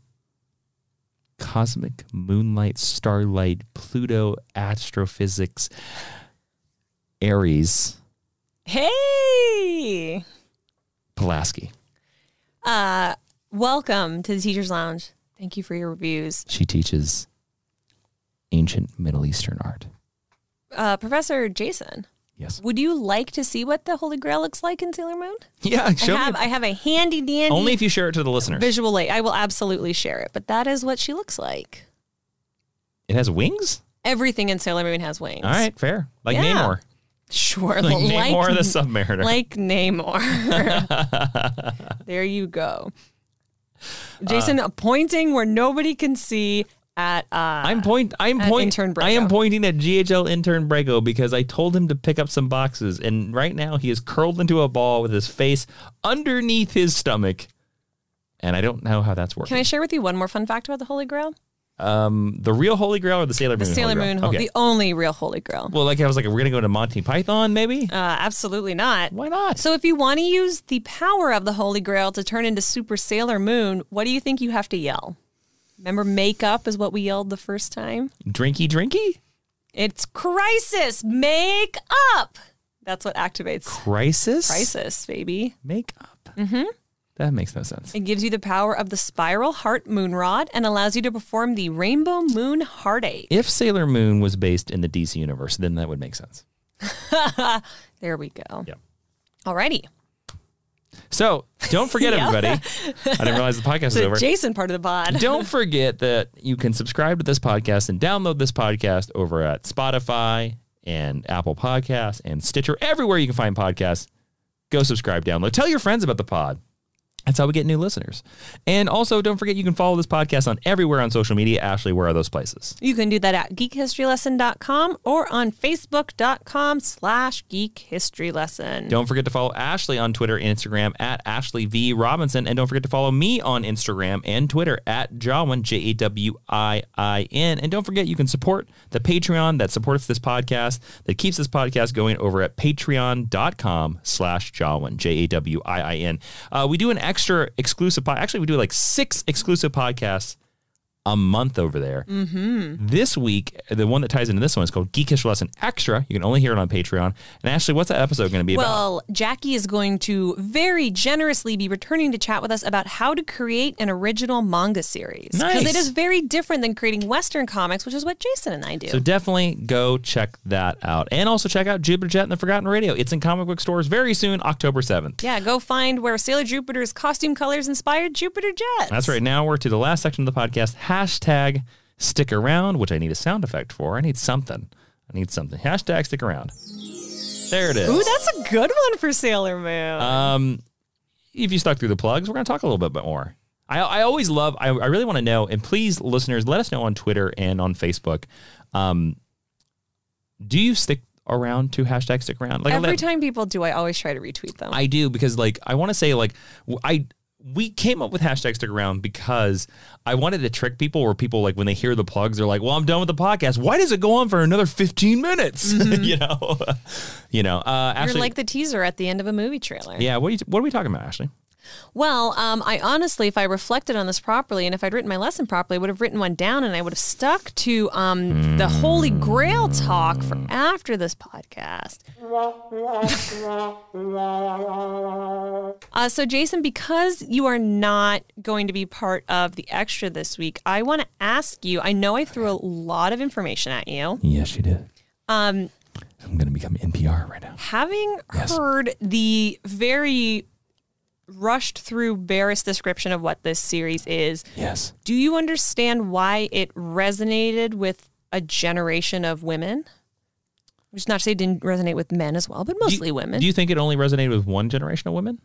Cosmic Moonlight Starlight Pluto Astrophysics Aries Hey! Pulaski. Uh, welcome to the Teacher's Lounge. Thank you for your reviews. She teaches ancient Middle Eastern art. Uh, Professor Jason, Yes. would you like to see what the Holy Grail looks like in Sailor Moon? Yeah, I have, I have a handy dandy Only if you share it to the listeners. visual aid. I will absolutely share it, but that is what she looks like. It has wings? Everything in Sailor Moon has wings. All right, fair. Like Yeah. Namor. Sure. Like, Namor the Submariner. Like Namor. (laughs) there you go. Jason pointing where nobody can see at uh I'm point I'm At point intern I am pointing at GHL intern Brago because I told him to pick up some boxes and right now he is curled into a ball with his face underneath his stomach. And I don't know how that's working. Can I share with you one more fun fact about the Holy Grail? um the real Holy Grail or the Sailor The Moon? Sailor Holy? Moon, Hol- Okay. the only real Holy Grail. well, like I was like, we're gonna go to Monty Python, maybe? Uh, absolutely not. Why not? So, if you want to use the power of the Holy Grail to turn into Super Sailor Moon, what do you think you have to yell? Remember, make up is what we yelled the first time? Drinky drinky? It's crisis, make up. That's what activates Crisis? crisis, baby. Make up. Mm-hmm. That makes no sense. It gives you the power of the spiral heart moon rod and allows you to perform the rainbow moon heartache. If Sailor Moon was based in the DC universe, then that would make sense. (laughs) There we go. Yep. Alrighty. So don't forget, (laughs) Yeah. everybody. I didn't realize the podcast is over. Jason part of the pod. (laughs) don't forget that you can subscribe to this podcast and download this podcast over at Spotify and Apple Podcasts and Stitcher, everywhere you can find podcasts. Go subscribe, download. Tell your friends about the pod. That's how we get new listeners. And also, don't forget you can follow this podcast on everywhere on social media. Ashley, where are those places? You can do that at geekhistorylesson.com or on facebook.com slash geekhistorylesson. Don't forget to follow Ashley on Twitter and Instagram at Ashley V Robinson. And don't forget to follow me on Instagram and Twitter at Jawiin, J A W I I N. And don't forget you can support the Patreon that supports this podcast, that keeps this podcast going over at patreon.com slash Jawiin, J A W I I N. Uh, we do an extra exclusive pod. Actually, we do like six exclusive podcasts a month over there. Mm-hmm. This week, the one that ties into this one is called Geekish Lesson Extra. You can only hear it on Patreon. And Ashley, what's that episode going to be about? Well, Jacque is going to very generously be returning to chat with us about how to create an original manga series. Because Nice. it is very different than creating Western comics, which is what Jason and I do. So definitely go check that out. And also check out Jupiter Jet and the Forgotten Radio. It's in comic book stores very soon, October 7th. yeah, go find where Sailor Jupiter's costume colors inspired Jupiter Jet. That's right. Now we're to the last section of the podcast. Hashtag stick around, which I need a sound effect for. I need something. I need something. Hashtag stick around. There it is. Ooh, that's a good one for Sailor Moon. Um, if you stuck through the plugs, we're going to talk a little bit more. I, I always love, I, I really want to know, and please, listeners, let us know on Twitter and on Facebook. Um, do you stick around to hashtag stick around? Like, Every let- time people do, I always try to retweet them. I do because like I want to say like I we came up with hashtag stick around because I wanted to trick people where people like when they hear the plugs they're like, well, I'm done with the podcast. Why does it go on for another 15 minutes? (laughs) you know, (laughs) you know. Uh, You're Ashley, like the teaser at the end of a movie trailer. yeah. What you, what are we talking about, Ashley? Well, um, I honestly, if I reflected on this properly and if I'd written my lesson properly, I would have written one down and I would have stuck to um, the Holy Grail talk for after this podcast. Uh, so, Jason, because you are not going to be part of the extra this week, I want to ask you. I know I threw a lot of information at you. Yes, you did. Um, I'm going to become NPR right now. Having Yes. heard the very rushed through Barris description of what this series is, Yes. do you understand why it resonated with a generation of women? Which is not to say it didn't resonate with men as well, but mostly do you, women. Do you think it only resonated with one generation of women?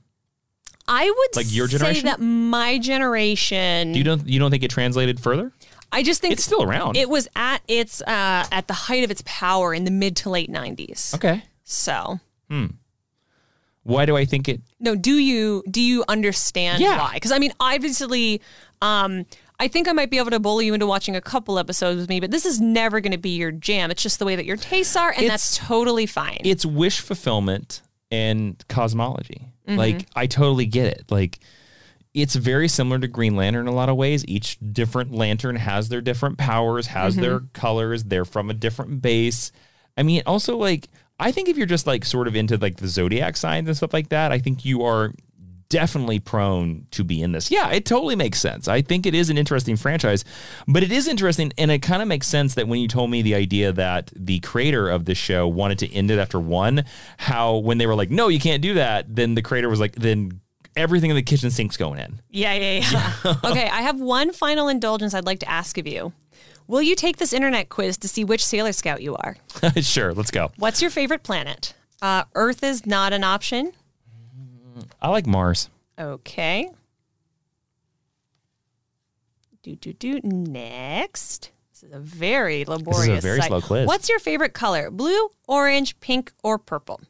I would Like your say generation? that my generation. Do you don't you don't think it translated further? I just think It's still around. It was at its uh, at the height of its power in the mid to late nineties. okay. So Why do I think it? no, do you do you understand Yeah. why? Because I mean, obviously, um, I think I might be able to bully you into watching a couple episodes with me, but this is never going to be your jam. It's just the way that your tastes are, and that's totally fine. It's wish fulfillment and cosmology. Mm-hmm. Like I totally get it. Like it's very similar to Green Lantern in a lot of ways. Each different lantern has their different powers, has their Mm-hmm. colors. They're from a different base. I mean, also like I think if you're just like sort of into like the zodiac signs and stuff like that, I think you are definitely prone to be in this. Yeah, it totally makes sense. I think it is an interesting franchise, but it is interesting and it kind of makes sense that when you told me the idea that the creator of this show wanted to end it after one, how when they were like, "No, you can't do that," then the creator was like, "Then everything in the kitchen sink's going in." Yeah, yeah, yeah. (laughs) okay, I have one final indulgence I'd like to ask of you. Will you take this internet quiz to see which Sailor Scout you are? (laughs) sure, let's go. What's your favorite planet? Uh, Earth is not an option. I like Mars. Okay. Do do do. Next. This is a very laborious. very site. slow quiz. What's your favorite color? Blue, orange, pink, or purple?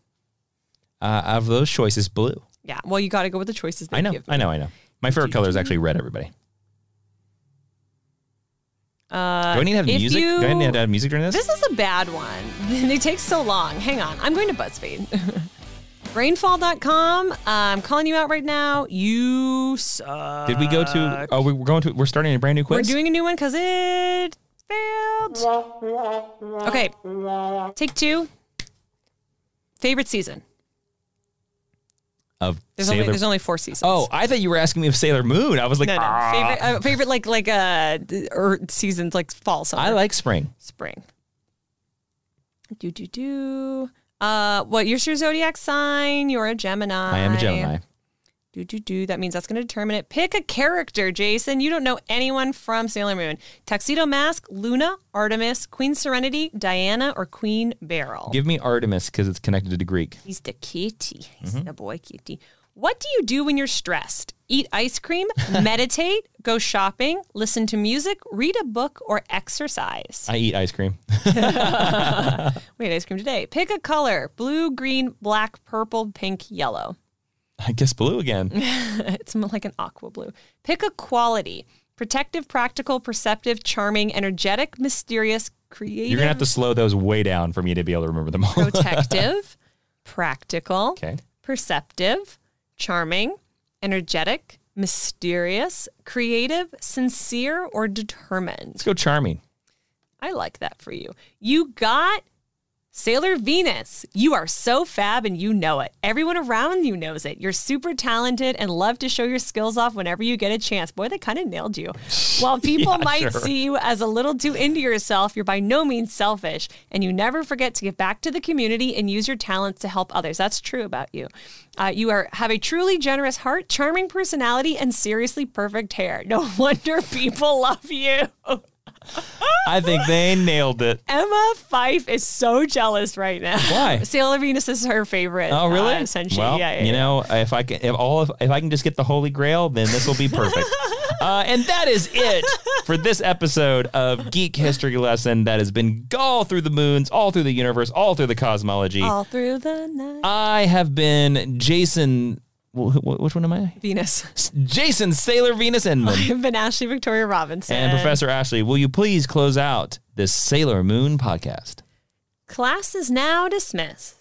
Uh, of those choices, blue. Yeah. Well, you got to go with the choices. I know. I know, I know. My favorite color is actually red. Everybody. Uh, Do I need to have music? you- Do I need to have music during this? This is a bad one. (laughs) they take so long. Hang on. I'm going to BuzzFeed. (laughs) Rainfall.com. Uh, I'm calling you out right now. You suck. Did we go to? Oh, we- we're going to. We're starting a brand new quiz. We're doing a new one because it failed. Okay. Take two. Favorite season. Of There's Sailor. only there's only four seasons. oh, I thought you were asking me of Sailor Moon. I was like, no, no. "Ah." Favorite uh, favorite like like uh or seasons like fall summer. I like spring. spring. Do do do. Uh, what? You're your zodiac sign. You're a Gemini. I am a Gemini. Do do do. That means that's going to determine it. Pick a character, Jason. You don't know anyone from Sailor Moon. Tuxedo Mask, Luna, Artemis, Queen Serenity, Diana, or Queen Beryl. Give me Artemis because it's connected to the Greek. He's the kitty. He's Mm-hmm. the boy kitty. What do you do when you're stressed? Eat ice cream, (laughs) meditate, go shopping, listen to music, read a book, or exercise. I eat ice cream. (laughs) (laughs) We had ice cream today. Pick a color blue, green, black, purple, pink, yellow. I guess blue again. (laughs) It's more like an aqua blue. Pick a quality protective, practical, perceptive, charming, energetic, mysterious, creative. You're gonna have to slow those way down for me to be able to remember them all. protective, (laughs) practical, okay. perceptive, charming, energetic, mysterious, creative, sincere, or determined. Let's go charming. I like that for you. You got Sailor Venus. You are so fab and you know it. Everyone around you knows it. You're super talented and love to show your skills off whenever you get a chance. Boy, they kind of nailed you. While (laughs) people Yeah, might sure. see you as a little too into yourself, you're by no means selfish and you never forget to give back to the community and use your talents to help others. That's true about you. Uh, you are have a truly generous heart, charming personality, and seriously perfect hair. No (laughs) wonder people love you. I think they nailed it. Emma Fife is so jealous right now. Why? (laughs) Sailor Venus is her favorite. Oh, really? Uh, essentially, well, yeah, yeah, you know, if I can, if all, of, if I can just get the Holy Grail, then this will be perfect. (laughs) uh, and that is it for this episode of Geek History Lesson. That has been all through the moons, all through the universe, all through the cosmology. all through the night. I have been Jason. Wh- wh- Which one am I? Venus. Jason Sailor Venus Inman. (laughs) I've been Ashley Victoria Robinson. And Professor Ashley, will you please close out this Sailor Moon podcast? Class is now dismissed.